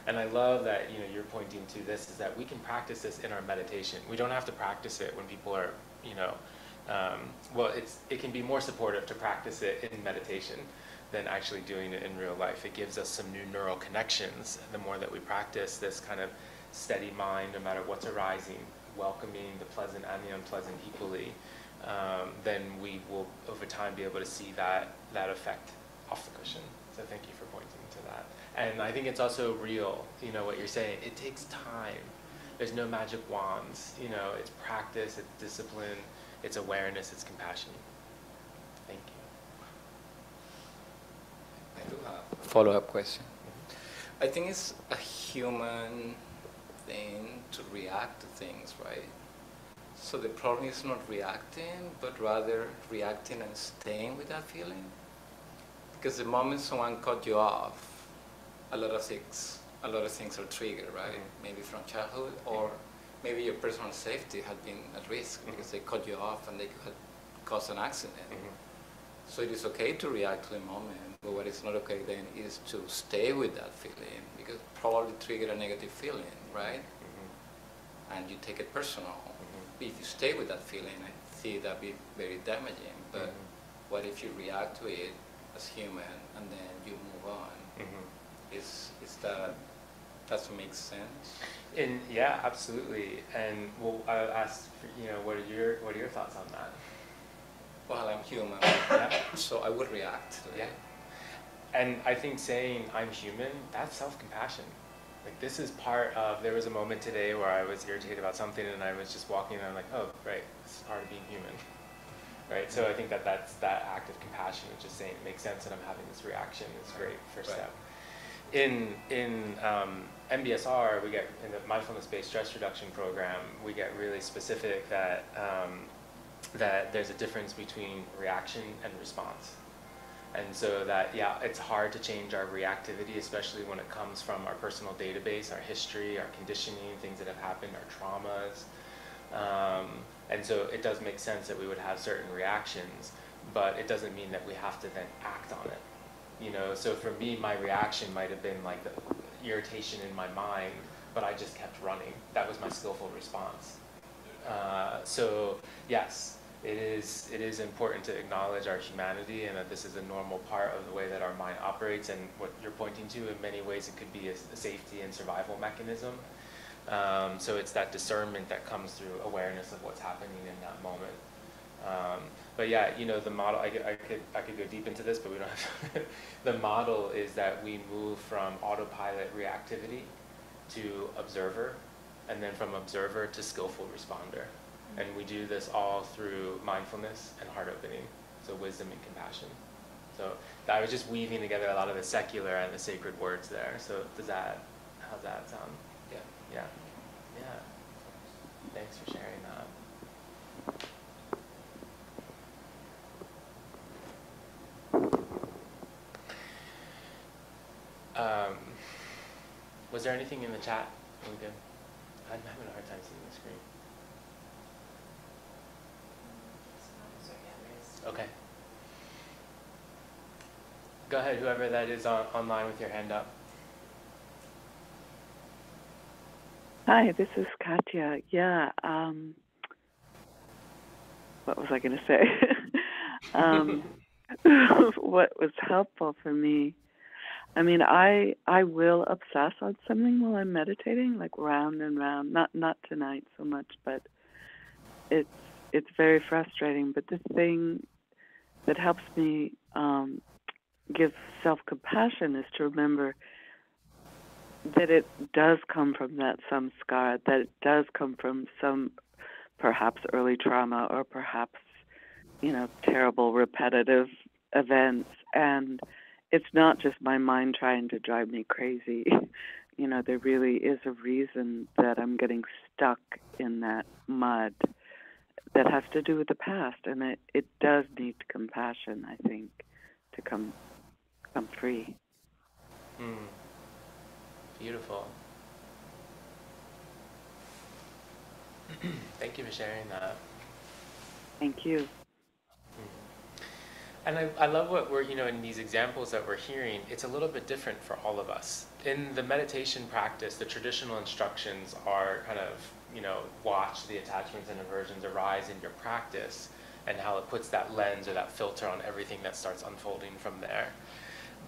And I love that you know you're pointing to this is that we can practice this in our meditation. We don't have to practice it when people are you know um, well it's it can be more supportive to practice it in meditation than actually doing it in real life. It gives us some new neural connections. The more that we practice this kind of steady mind, no matter what's arising, welcoming the pleasant and the unpleasant equally, um, then we will over time be able to see that that effect off the cushion. So thank you for pointing to that. And I think it's also real. You know what you're saying. It takes time. There's no magic wands. You know, it's practice, it's discipline, it's awareness, it's compassion. Thank you. I do have a follow-up question. I think it's a human thing to react to things, right? So the problem is not reacting, but rather reacting and staying with that feeling. Because the moment someone cut you off, a lot of things, a lot of things are triggered, right? Mhm. Maybe from childhood, or maybe your personal safety had been at risk Mhm. because they cut you off and they could cause an accident. Mhm. So it is okay to react to the moment, but what is not okay then is to stay with that feeling because probably triggered a negative feeling, right? Mhm. And you take it personal. If you stay with that feeling, I see that be very damaging. But Mhm. what if you react to it as human and then you move on? Mhm. Is is that does it make sense? And yeah, absolutely. And well, I asked, you know, what are your what are your thoughts on that? Well, I'm human, Yeah. so I would react to Yeah. it. And I think saying I'm human, that's self-compassion. Like this is part of. There was a moment today where I was irritated about something, and I was just walking, and I'm like, oh, right, this is part of being human, right? So I think that that's that act of compassion is just saying it makes sense that I'm having this reaction. is great first Right. step. In in um, MBSR, we get in the mindfulness-based stress reduction program, we get really specific that um, that there's a difference between reaction and response. And so that, yeah, it's hard to change our reactivity, especially when it comes from our personal database, our history, our conditioning, things that have happened, our traumas. Um, and so it does make sense that we would have certain reactions, but it doesn't mean that we have to then act on it. You know, so for me, my reaction might have been like the irritation in my mind, but I just kept running. That was my skillful response. Uh, so yes, it is it is important to acknowledge our humanity and that this is a normal part of the way that our mind operates. And what you're pointing to, in many ways, it could be a, a safety and survival mechanism. Um, so it's that discernment that comes through awareness of what's happening in that moment. Um, but yeah, you know, the model, I could, I could, I could go deep into this, but we don't have [laughs] the model is that we move from autopilot reactivity to observer, and then from observer to skillful responder. And we do this all through mindfulness and heart opening, so wisdom and compassion. So I was just weaving together a lot of the secular and the sacred words there. So does that, how's that sound? Yeah. Yeah, yeah. Thanks for sharing that. Um, was there anything in the chat? Are we good? I'm having a hard time seeing the screen. Okay. Go ahead, whoever that is on, online with your hand up. Hi, this is Katya. Yeah. Um, what was I going to say? [laughs] um, [laughs] what was helpful for me? I mean, I I will obsess on something while I'm meditating, like round and round. Not not tonight so much, but it's it's very frustrating. But the thing that helps me um, give self compassion is to remember that it does come from that samskara, that it does come from some perhaps early trauma or perhaps, you know, terrible repetitive events. And it's not just my mind trying to drive me crazy. [laughs] you know, there really is a reason that I'm getting stuck in that mud that has to do with the past. And it, it does need compassion, I think, to come come free. Mm. Beautiful. [clears throat] Thank you for sharing that. Thank you. And I, I love what we're, you know, in these examples that we're hearing, it's a little bit different for all of us. In the meditation practice, the traditional instructions are kind of, you know, watch the attachments and aversions arise in your practice. and how it puts that lens or that filter on everything that starts unfolding from there.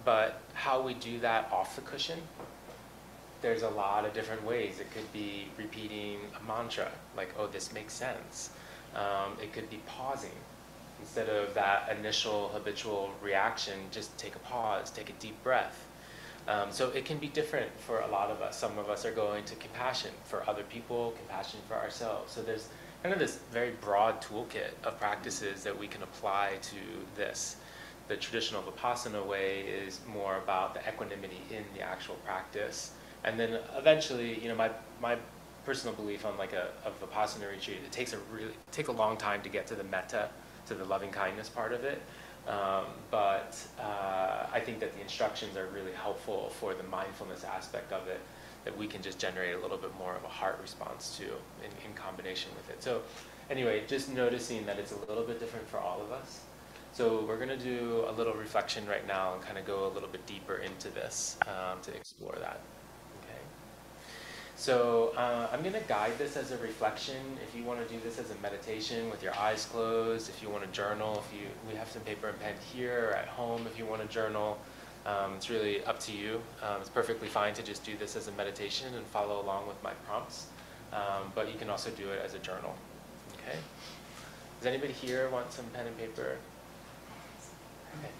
But how we do that off the cushion, there's a lot of different ways. It could be repeating a mantra, like, oh, this makes sense. Um, it could be pausing. Instead of that initial habitual reaction, just take a pause, take a deep breath. Um, so it can be different for a lot of us. Some of us are going to compassion for other people, compassion for ourselves. So there's kind of this very broad toolkit of practices that we can apply to this. The traditional Vipassana way is more about the equanimity in the actual practice. And then eventually, you know, my, my personal belief on like a, a Vipassana retreat, it takes a really, take a long time to get to the metta, to the loving kindness part of it. Um, but uh, I think that the instructions are really helpful for the mindfulness aspect of it, that we can just generate a little bit more of a heart response to in, in combination with it. So anyway, just noticing that it's a little bit different for all of us. So we're going to do a little reflection right now and kind of go a little bit deeper into this um, to explore that. So uh, I'm going to guide this as a reflection. If you want to do this as a meditation with your eyes closed, if you want to journal, if you we have some paper and pen here or at home if you want to journal, um, it's really up to you. Um, it's perfectly fine to just do this as a meditation and follow along with my prompts, um, but you can also do it as a journal. Okay. Does anybody here want some pen and paper? Okay.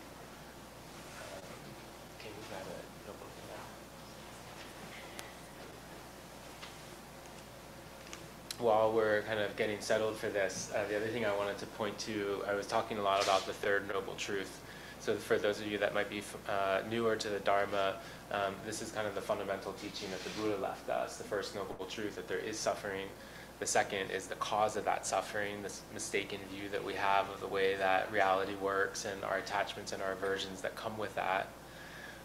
While we're kind of getting settled for this, uh, the other thing I wanted to point to, I was talking a lot about the third noble truth. So for those of you that might be uh, newer to the Dharma, um, this is kind of the fundamental teaching that the Buddha left us. The first noble truth that there is suffering. The second is the cause of that suffering, this mistaken view that we have of the way that reality works and our attachments and our aversions that come with that.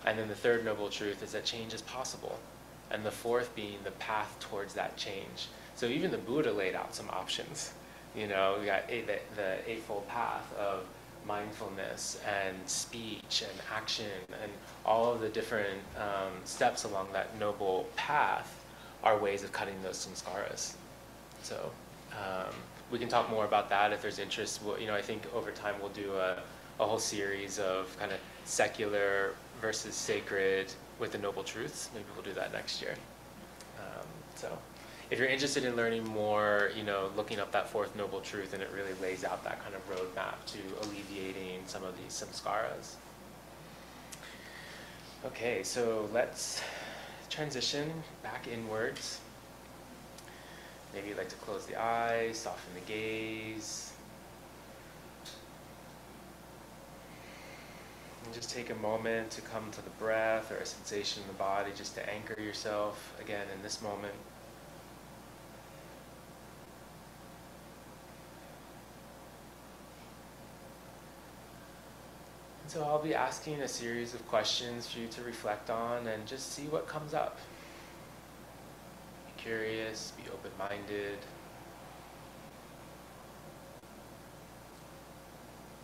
And then the third noble truth is that change is possible. And the fourth being the path towards that change. So even the Buddha laid out some options. You know, we got eight, the, the Eightfold Path of mindfulness and speech and action and all of the different um, steps along that noble path are ways of cutting those samskaras. So um, we can talk more about that if there's interest. We'll, you know, I think over time we'll do a, a whole series of kind of secular versus sacred with the noble truths. Maybe we'll do that next year. Um, so if you're interested in learning more, you know, looking up that fourth noble truth, and it really lays out that kind of roadmap to alleviating some of these samskaras. Okay, so let's transition back inwards. Maybe you'd like to close the eyes, soften the gaze. And just take a moment to come to the breath or a sensation in the body, just to anchor yourself again in this moment. So I'll be asking a series of questions for you to reflect on and just see what comes up. Be curious, be open-minded.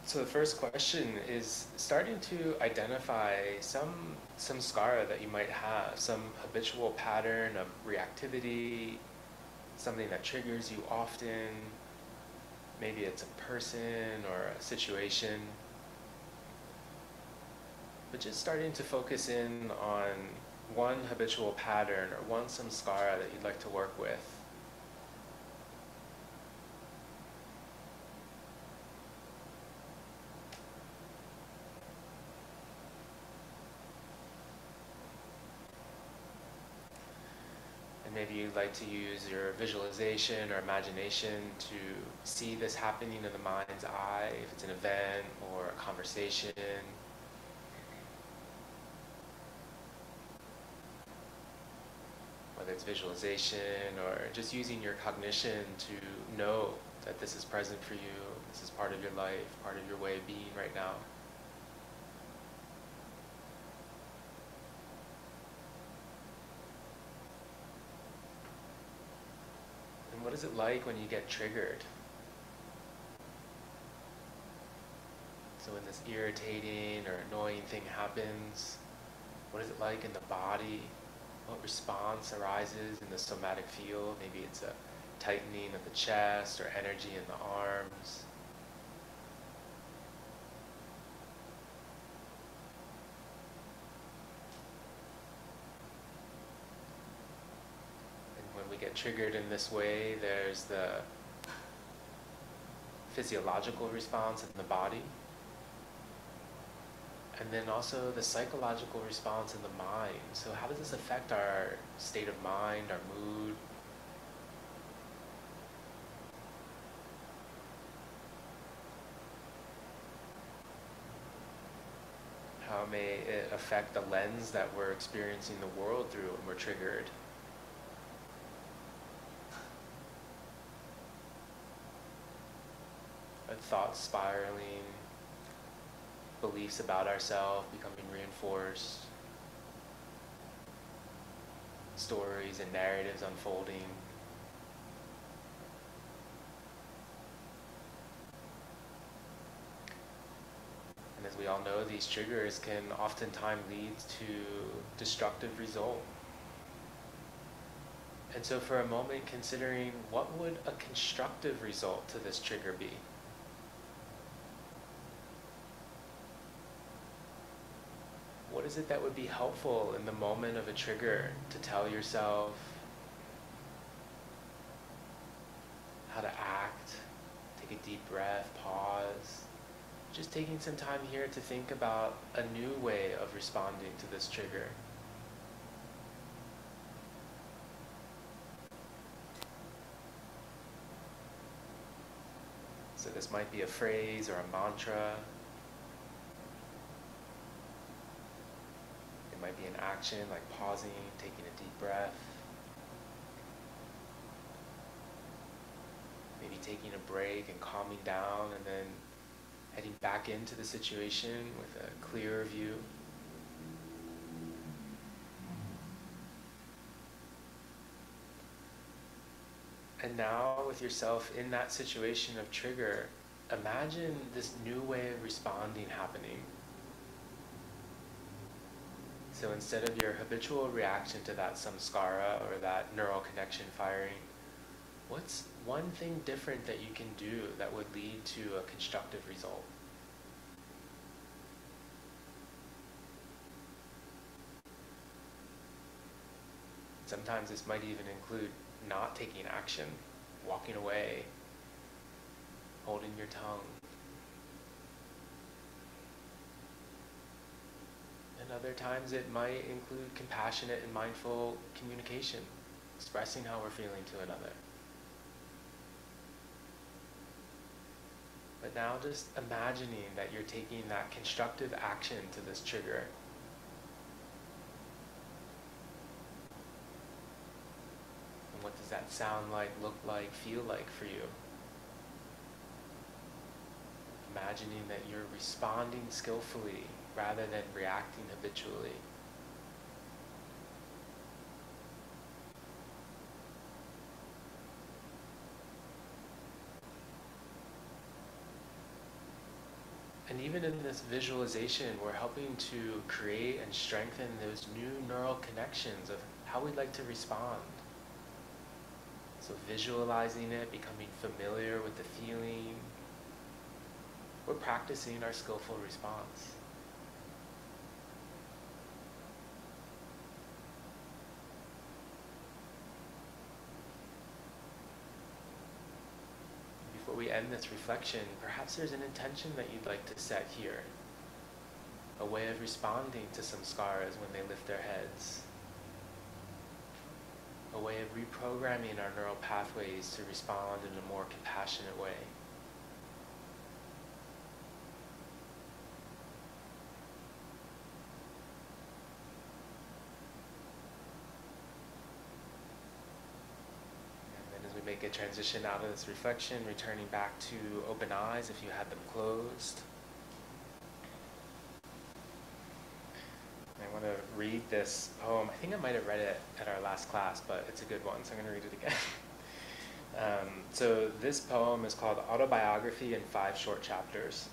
So the first question is starting to identify some samskara that you might have, some habitual pattern of reactivity, something that triggers you often. Maybe it's a person or a situation but just starting to focus in on one habitual pattern or one samskara that you'd like to work with. And maybe you'd like to use your visualization or imagination to see this happening in the mind's eye, if it's an event or a conversation, whether it's visualization or just using your cognition to know that this is present for you, this is part of your life, part of your way of being right now. And what is it like when you get triggered? So when this irritating or annoying thing happens, what is it like in the body? what response arises in the somatic field. Maybe it's a tightening of the chest or energy in the arms. And when we get triggered in this way, there's the physiological response in the body and then also the psychological response in the mind. So, how does this affect our state of mind, our mood? How may it affect the lens that we're experiencing the world through when we're triggered? Our thoughts spiraling, beliefs about ourselves becoming reinforced, stories and narratives unfolding. And as we all know, these triggers can oftentimes lead to destructive result. And so for a moment, considering what would a constructive result to this trigger be? What is it that would be helpful in the moment of a trigger to tell yourself how to act, take a deep breath, pause, just taking some time here to think about a new way of responding to this trigger. So this might be a phrase or a mantra. It might be an action like pausing, taking a deep breath. Maybe taking a break and calming down and then heading back into the situation with a clearer view. And now, with yourself in that situation of trigger, imagine this new way of responding happening. So instead of your habitual reaction to that samskara or that neural connection firing, what's one thing different that you can do that would lead to a constructive result? Sometimes this might even include not taking action, walking away, holding your tongue. And other times it might include compassionate and mindful communication, expressing how we're feeling to another. But now just imagining that you're taking that constructive action to this trigger. And what does that sound like, look like, feel like for you? Imagining that you're responding skillfully rather than reacting habitually. And even in this visualization, we're helping to create and strengthen those new neural connections of how we'd like to respond. So visualizing it, becoming familiar with the feeling, we're practicing our skillful response. Before we end this reflection, perhaps there's an intention that you'd like to set here. A way of responding to samskaras when they lift their heads. A way of reprogramming our neural pathways to respond in a more compassionate way. make transition out of this reflection, returning back to open eyes if you had them closed. I want to read this poem. I think I might have read it at our last class, but it's a good one, so I'm going to read it again. [laughs] um, so this poem is called Autobiography in Five Short Chapters.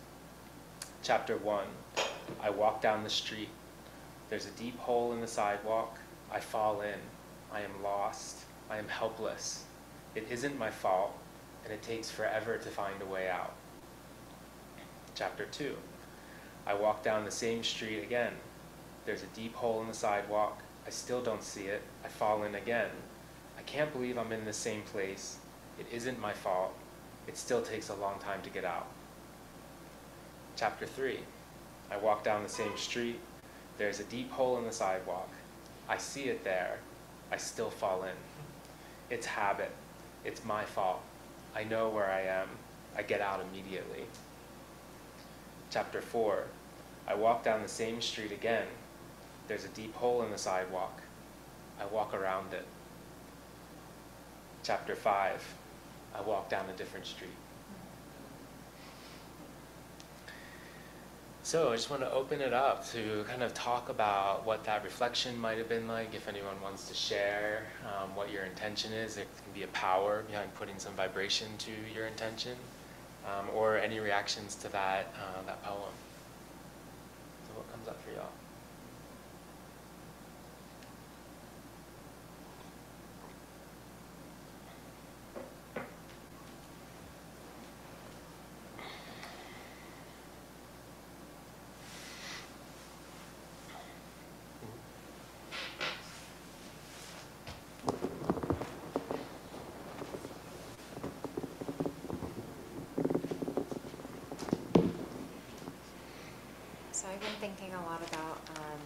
Chapter 1 I walk down the street. There's a deep hole in the sidewalk. I fall in. I am lost. I am helpless. It isn't my fault, and it takes forever to find a way out. Chapter 2 I walk down the same street again. There's a deep hole in the sidewalk. I still don't see it. I fall in again. I can't believe I'm in the same place. It isn't my fault. It still takes a long time to get out. Chapter 3 I walk down the same street. There's a deep hole in the sidewalk. I see it there. I still fall in. It's habit. It's my fault. I know where I am. I get out immediately. Chapter 4 I walk down the same street again. There's a deep hole in the sidewalk. I walk around it. Chapter 5 I walk down a different street. So I just want to open it up to kind of talk about what that reflection might have been like. If anyone wants to share um, what your intention is, there can be a power behind putting some vibration to your intention, um, or any reactions to that uh, that poem. So what comes up for y'all? So I've been thinking a lot about um,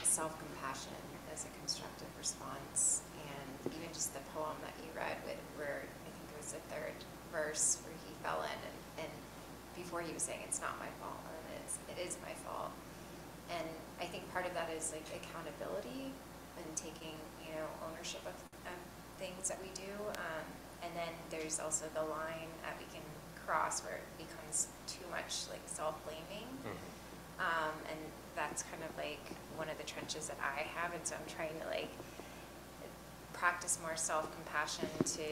self-compassion as a constructive response, and even just the poem that you read, with, where I think it was the third verse where he fell in, and, and before he was saying it's not my fault, and it is, it is my fault. And I think part of that is like accountability and taking you know ownership of, of things that we do, um, and then there's also the line that we can cross where it becomes too much like self-blaming. Mhm. Um, and that's kind of like one of the trenches that I have, and so I'm trying to like practice more self-compassion to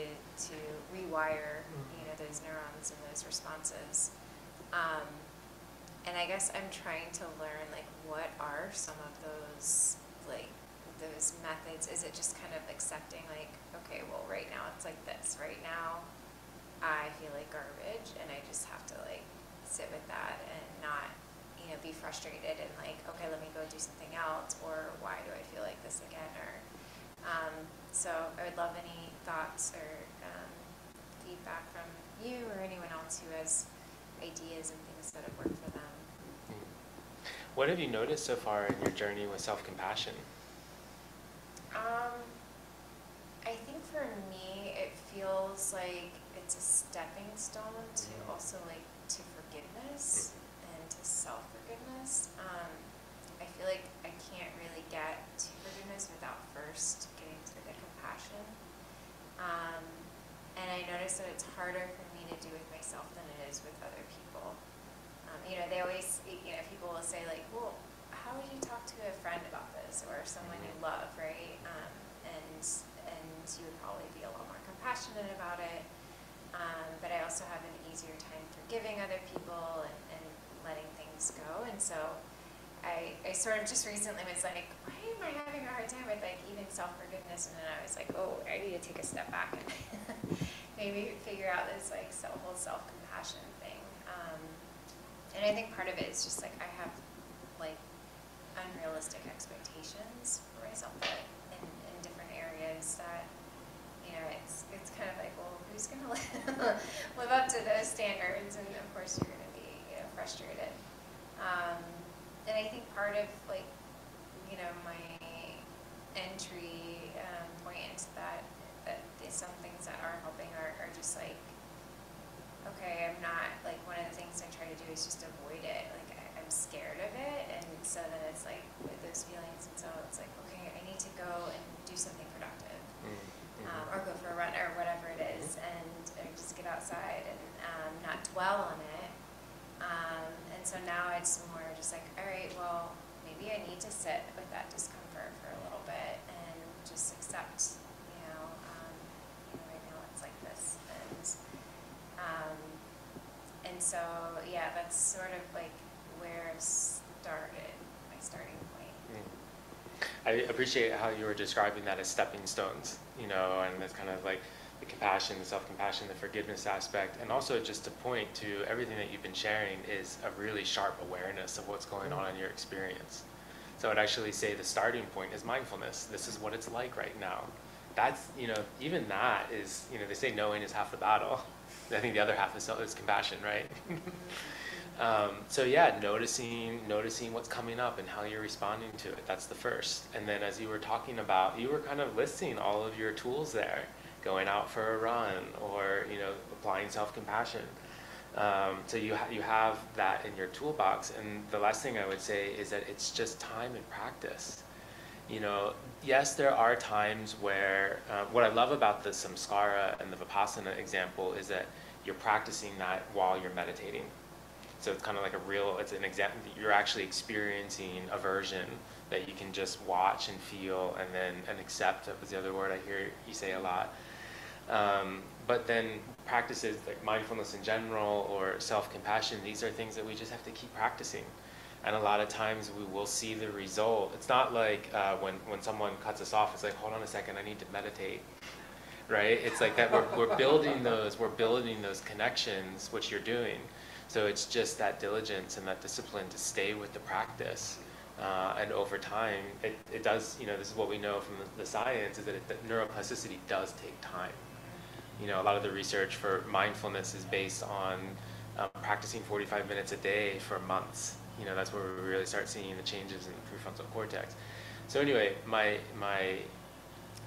to rewire, you know, those neurons and those responses. Um, and I guess I'm trying to learn like what are some of those like those methods? Is it just kind of accepting like, okay, well, right now it's like this. Right now, I feel like garbage, and I just have to like sit with that and not you know, be frustrated and like, okay, let me go do something else, or why do I feel like this again, or, um, so I would love any thoughts or, um, feedback from you or anyone else who has ideas and things that have worked for them. What have you noticed so far in your journey with self-compassion? Um, I think for me, it feels like it's a stepping stone to Mhm. also like to forgiveness and to Um, I feel like I can't really get to forgiveness without first getting to the compassion. Um, and I notice that it's harder for me to do with myself than it is with other people. Um, you know, they always, you know, people will say like, well, how would you talk to a friend about this or someone you love, right? Um, and and you would probably be a lot more compassionate about it. Um, but I also have an easier time forgiving other people and, and letting things go. And so I, I sort of just recently was like, why am I having a hard time with like even self forgiveness? And then I was like, oh, I need to take a step back and [laughs] maybe figure out this like self whole self compassion thing. Um, and I think part of it is just like I have like unrealistic expectations for myself in, in different areas that you know it's it's kind of like well who's gonna live, [laughs] live up to those standards and of course you're gonna be you know frustrated um, and I think part of like you know my entry um, point into that that is some things that are helping are, are just like okay, I'm not, like, one of the things I try to do is just avoid it. Like, I, I'm scared of it. And so then it's like with those feelings. And so it's like, okay, I need to go and do something productive. Mm-hmm. Um, or go for a run or whatever it is. And or just get outside and um, not dwell on it. Um, and so now it's more just like, all right, well, maybe I need to sit with that discomfort for a little bit and just accept, you know, um, you know right now it's like this. And um, and so, yeah, that's sort of like where I started, my starting point. Mm. I appreciate how you were describing that as stepping stones, you know, and that's kind of like the compassion, the self-compassion, the forgiveness aspect, and also just to point to everything that you've been sharing is a really sharp awareness of what's going on in your experience. So I'd actually say the starting point is mindfulness. This is what it's like right now. that's, you know, even that is, you know, they say knowing is half the battle. [laughs] I think the other half is, is compassion, right? [laughs] um, so yeah, noticing, noticing what's coming up and how you're responding to it. That's the first. And then as you were talking about, you were kind of listing all of your tools there, going out for a run or, you know, applying self-compassion. Um, so you, ha- you have that in your toolbox. And the last thing I would say is that it's just time and practice. You know, yes, there are times where uh, what I love about the samskara and the vipassana example is that you're practicing that while you're meditating. So it's kind of like a real, it's an example, you're actually experiencing aversion that you can just watch and feel and then and accept. That was the other word I hear you say a lot. Um, but then practices like mindfulness in general or self-compassion, these are things that we just have to keep practicing. And a lot of times we will see the result. It's not like uh, when, when someone cuts us off, it's like, hold on a second, I need to meditate. Right? It's like that we're, we're building those, we're building those connections, which you're doing. So it's just that diligence and that discipline to stay with the practice. Uh, and over time, it, it does, you know, this is what we know from the, the science, is that, it, that neuroplasticity does take time you know, a lot of the research for mindfulness is based on um, practicing 45 minutes a day for months. You know, that's where we really start seeing the changes in the prefrontal cortex. So anyway, my my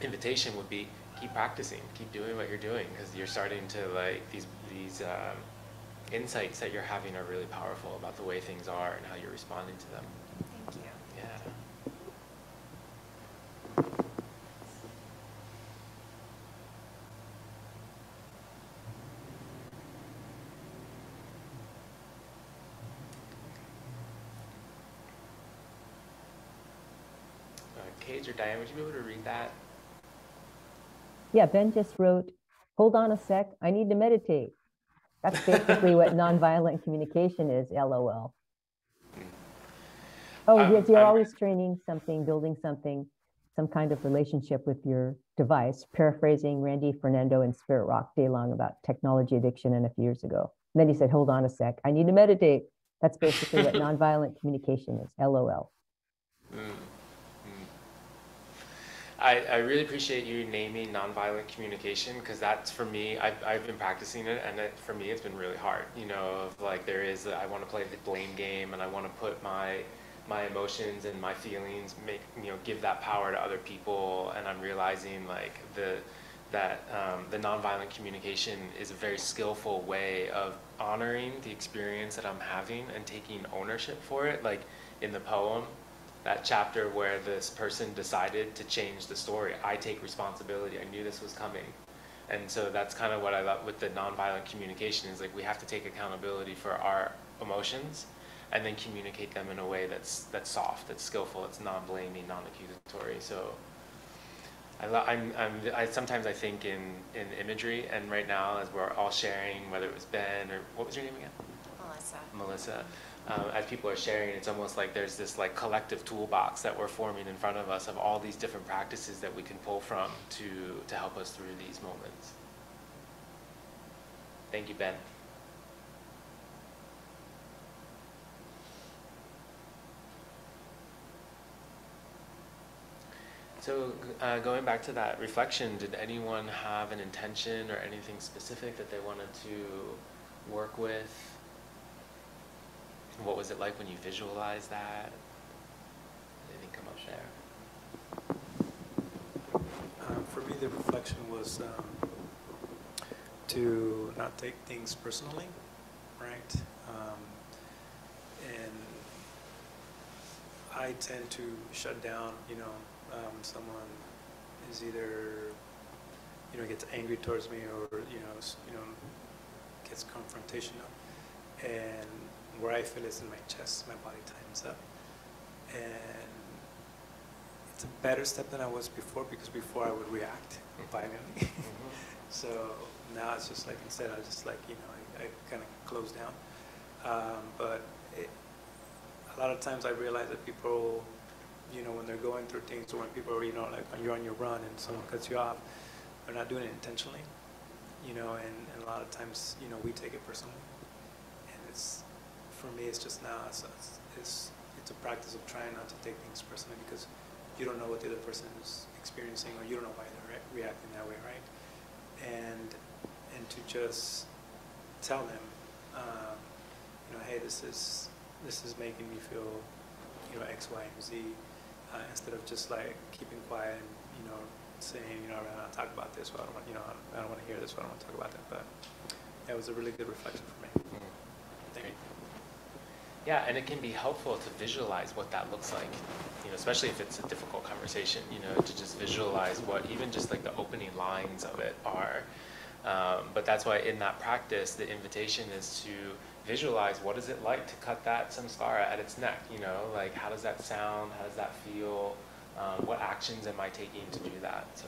invitation would be keep practicing, keep doing what you're doing, because you're starting to like these these um, insights that you're having are really powerful about the way things are and how you're responding to them. Thank you. Yeah. Or Diane, would you be able to read that? Yeah, Ben just wrote, hold on a sec, I need to meditate. That's basically what [laughs] nonviolent communication is, LOL. Oh, Um, yes, you're I'm- always training something, building something, some kind of relationship with your device, paraphrasing Randy Fernando and Spirit Rock Day Long about technology addiction and a few years ago. And then he said, hold on a sec, I need to meditate. That's basically what [laughs] nonviolent communication is, LOL. Mm. I, I really appreciate you naming nonviolent communication because that's for me, I've, I've been practicing it and it, for me it's been really hard. You know, like there is, I want to play the blame game and I want to put my my emotions and my feelings make you know give that power to other people and I'm realizing like the that um, the nonviolent communication is a very skillful way of honoring the experience that I'm having and taking ownership for it. Like in the poem, that chapter where this person decided to change the story. I take responsibility. I knew this was coming. And so that's kind of what I love with the nonviolent communication is like we have to take accountability for our emotions and then communicate them in a way that's that's soft, that's skillful, that's non-blaming, non-accusatory. So I, lo- I'm, I'm, I sometimes I think in, in imagery, and right now as we're all sharing, whether it was Ben or what was your name again? Melissa. Melissa, um, as people are sharing, it's almost like there's this like collective toolbox that we're forming in front of us of all these different practices that we can pull from to to help us through these moments. Thank you, Ben. So, uh, going back to that reflection, did anyone have an intention or anything specific that they wanted to work with? What was it like when you visualized that? Anything come up there? Um, for me, the reflection was um, to not take things personally, right? Um, and I tend to shut down, you know, um, someone is either, you know, gets angry towards me or, you know, you know, gets confrontational. And where I feel is in my chest, my body tightens up. And it's a better step than I was before because before I would react violently. [laughs] so now it's just like instead I just like you know I, I kind of close down. Um, but it, a lot of times I realize that people, you know, when they're going through things or when people are you know like when you're on your run and someone cuts you off, they're not doing it intentionally, you know, and, and a lot of times you know we take it personally, and it's for me it's just now it's it's, it's a practice of trying not to take things personally because you don't know what the other person is experiencing or you don't know why they're re- reacting that way, right? And, and to just tell them, um, you know, hey, this is, this is making me feel, you know, X, Y, and Z, uh, instead of just like keeping quiet and, you know, saying, you know, I don't want to talk about this, or I don't want, you know, I don't want to hear this, or I don't want to talk about that, but that was a really good reflection for me. Yeah, and it can be helpful to visualize what that looks like, you know, especially if it's a difficult conversation, you know, to just visualize what even just like the opening lines of it are. Um, but that's why in that practice, the invitation is to visualize what is it like to cut that samskara at its neck, you know, like how does that sound, how does that feel, um, what actions am I taking to do that? So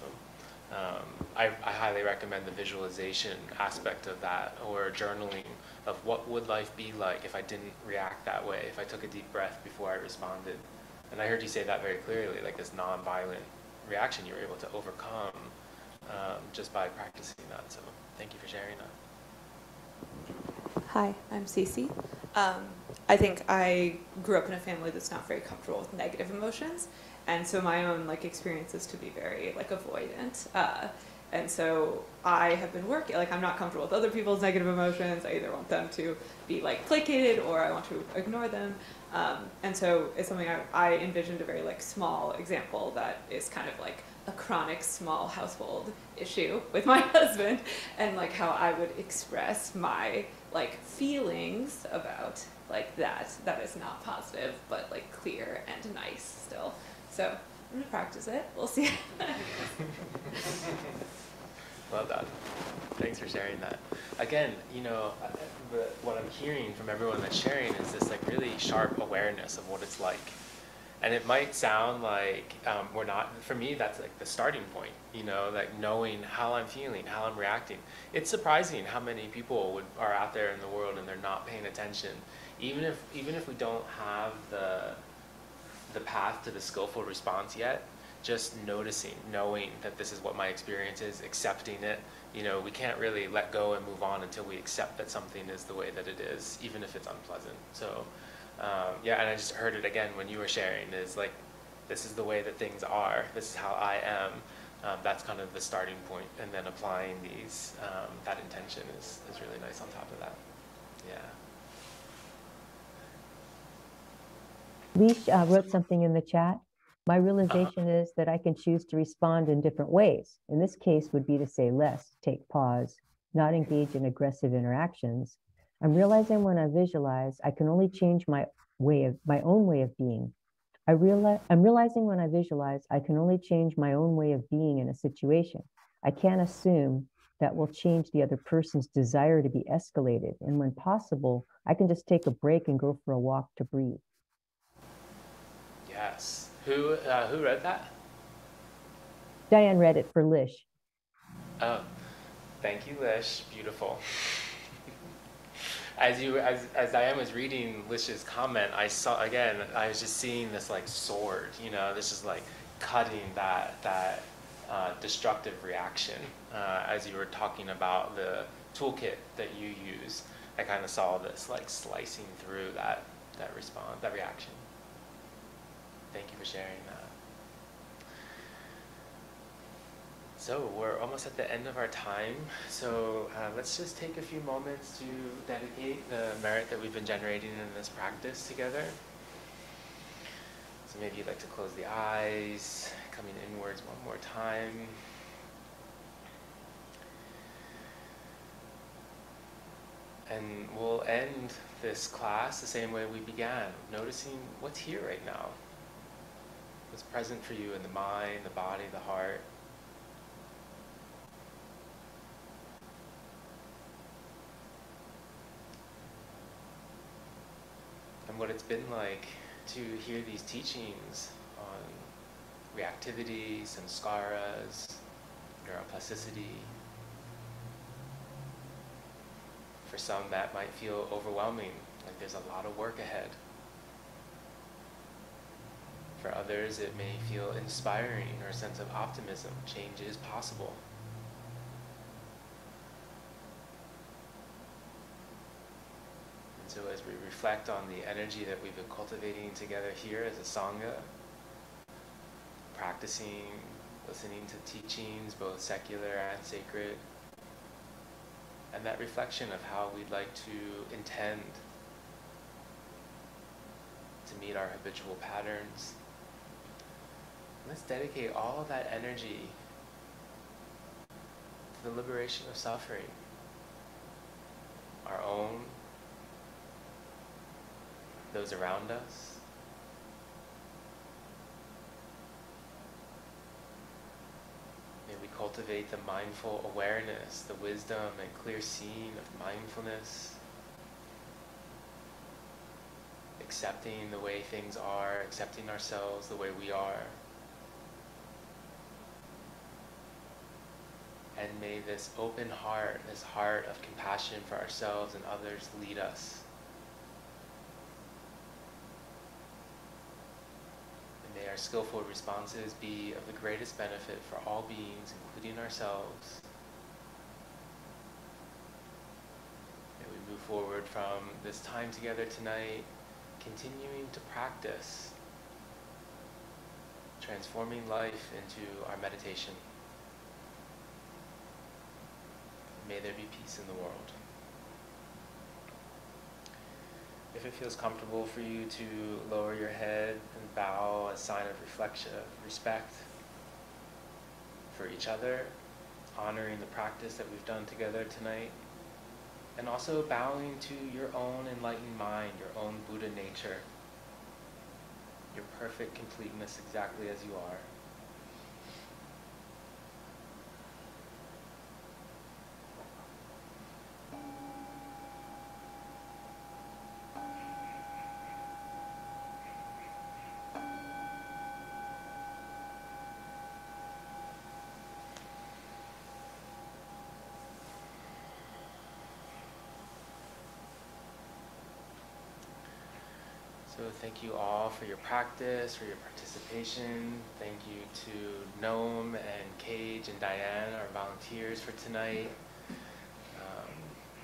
um, I, I highly recommend the visualization aspect of that or journaling of what would life be like if I didn't react that way, if I took a deep breath before I responded. And I heard you say that very clearly, like this nonviolent reaction you were able to overcome um, just by practicing that. So thank you for sharing that. Hi, I'm Cece. Um, I think I grew up in a family that's not very comfortable with negative emotions, and so my own like experience is to be very like avoidant. Uh, and so I have been working like I'm not comfortable with other people's negative emotions. I either want them to be like placated or I want to ignore them. Um, and so it's something I, I envisioned a very like small example that is kind of like a chronic small household issue with my [laughs] husband and like how I would express my like feelings about like that that is not positive but like clear and nice still. So I'm gonna practice it. We'll see. [laughs] Love that. Thanks for sharing that. Again, you know, what I'm hearing from everyone that's sharing is this like really sharp awareness of what it's like. And it might sound like um, we're not, for me, that's like the starting point, you know, like knowing how I'm feeling, how I'm reacting. It's surprising how many people would, are out there in the world and they're not paying attention. Even if, even if we don't have the, the path to the skillful response yet, just noticing, knowing that this is what my experience is, accepting it. You know, we can't really let go and move on until we accept that something is the way that it is, even if it's unpleasant. So, um, yeah, and I just heard it again when you were sharing is like, this is the way that things are, this is how I am. Um, that's kind of the starting point, and then applying these, um, that intention is, is really nice on top of that. Yeah. Leash uh, wrote something in the chat. My realization is that I can choose to respond in different ways. In this case would be to say less, take pause, not engage in aggressive interactions. I'm realizing when I visualize, I can only change my way of my own way of being. I realize I'm realizing when I visualize, I can only change my own way of being in a situation. I can't assume that will change the other person's desire to be escalated. And when possible, I can just take a break and go for a walk to breathe. Yes. Who uh, who read that? Diane read it for Lish. Oh, thank you, Lish. Beautiful. [laughs] as you as as Diane was reading Lish's comment, I saw again. I was just seeing this like sword. You know, this is like cutting that that uh, destructive reaction. Uh, as you were talking about the toolkit that you use, I kind of saw this like slicing through that that response, that reaction. Thank you for sharing that. So we're almost at the end of our time. So uh, let's just take a few moments to dedicate the merit that we've been generating in this practice together. So maybe you'd like to close the eyes, coming inwards one more time. And we'll end this class the same way we began, noticing what's here right now. What's present for you in the mind, the body, the heart. And what it's been like to hear these teachings on reactivity, samskaras, neuroplasticity. For some, that might feel overwhelming, like there's a lot of work ahead. For others, it may feel inspiring or a sense of optimism. Change is possible. And so, as we reflect on the energy that we've been cultivating together here as a Sangha, practicing listening to teachings, both secular and sacred, and that reflection of how we'd like to intend to meet our habitual patterns. Let's dedicate all that energy to the liberation of suffering, our own, those around us. May we cultivate the mindful awareness, the wisdom and clear seeing of mindfulness, accepting the way things are, accepting ourselves the way we are. And may this open heart, this heart of compassion for ourselves and others lead us. And may our skillful responses be of the greatest benefit for all beings, including ourselves. May we move forward from this time together tonight, continuing to practice transforming life into our meditation. May there be peace in the world. If it feels comfortable for you to lower your head and bow, a sign of reflection, of respect for each other, honoring the practice that we've done together tonight, and also bowing to your own enlightened mind, your own Buddha nature, your perfect completeness exactly as you are. So thank you all for your practice, for your participation. Thank you to Noam and Cage and Diane, our volunteers for tonight.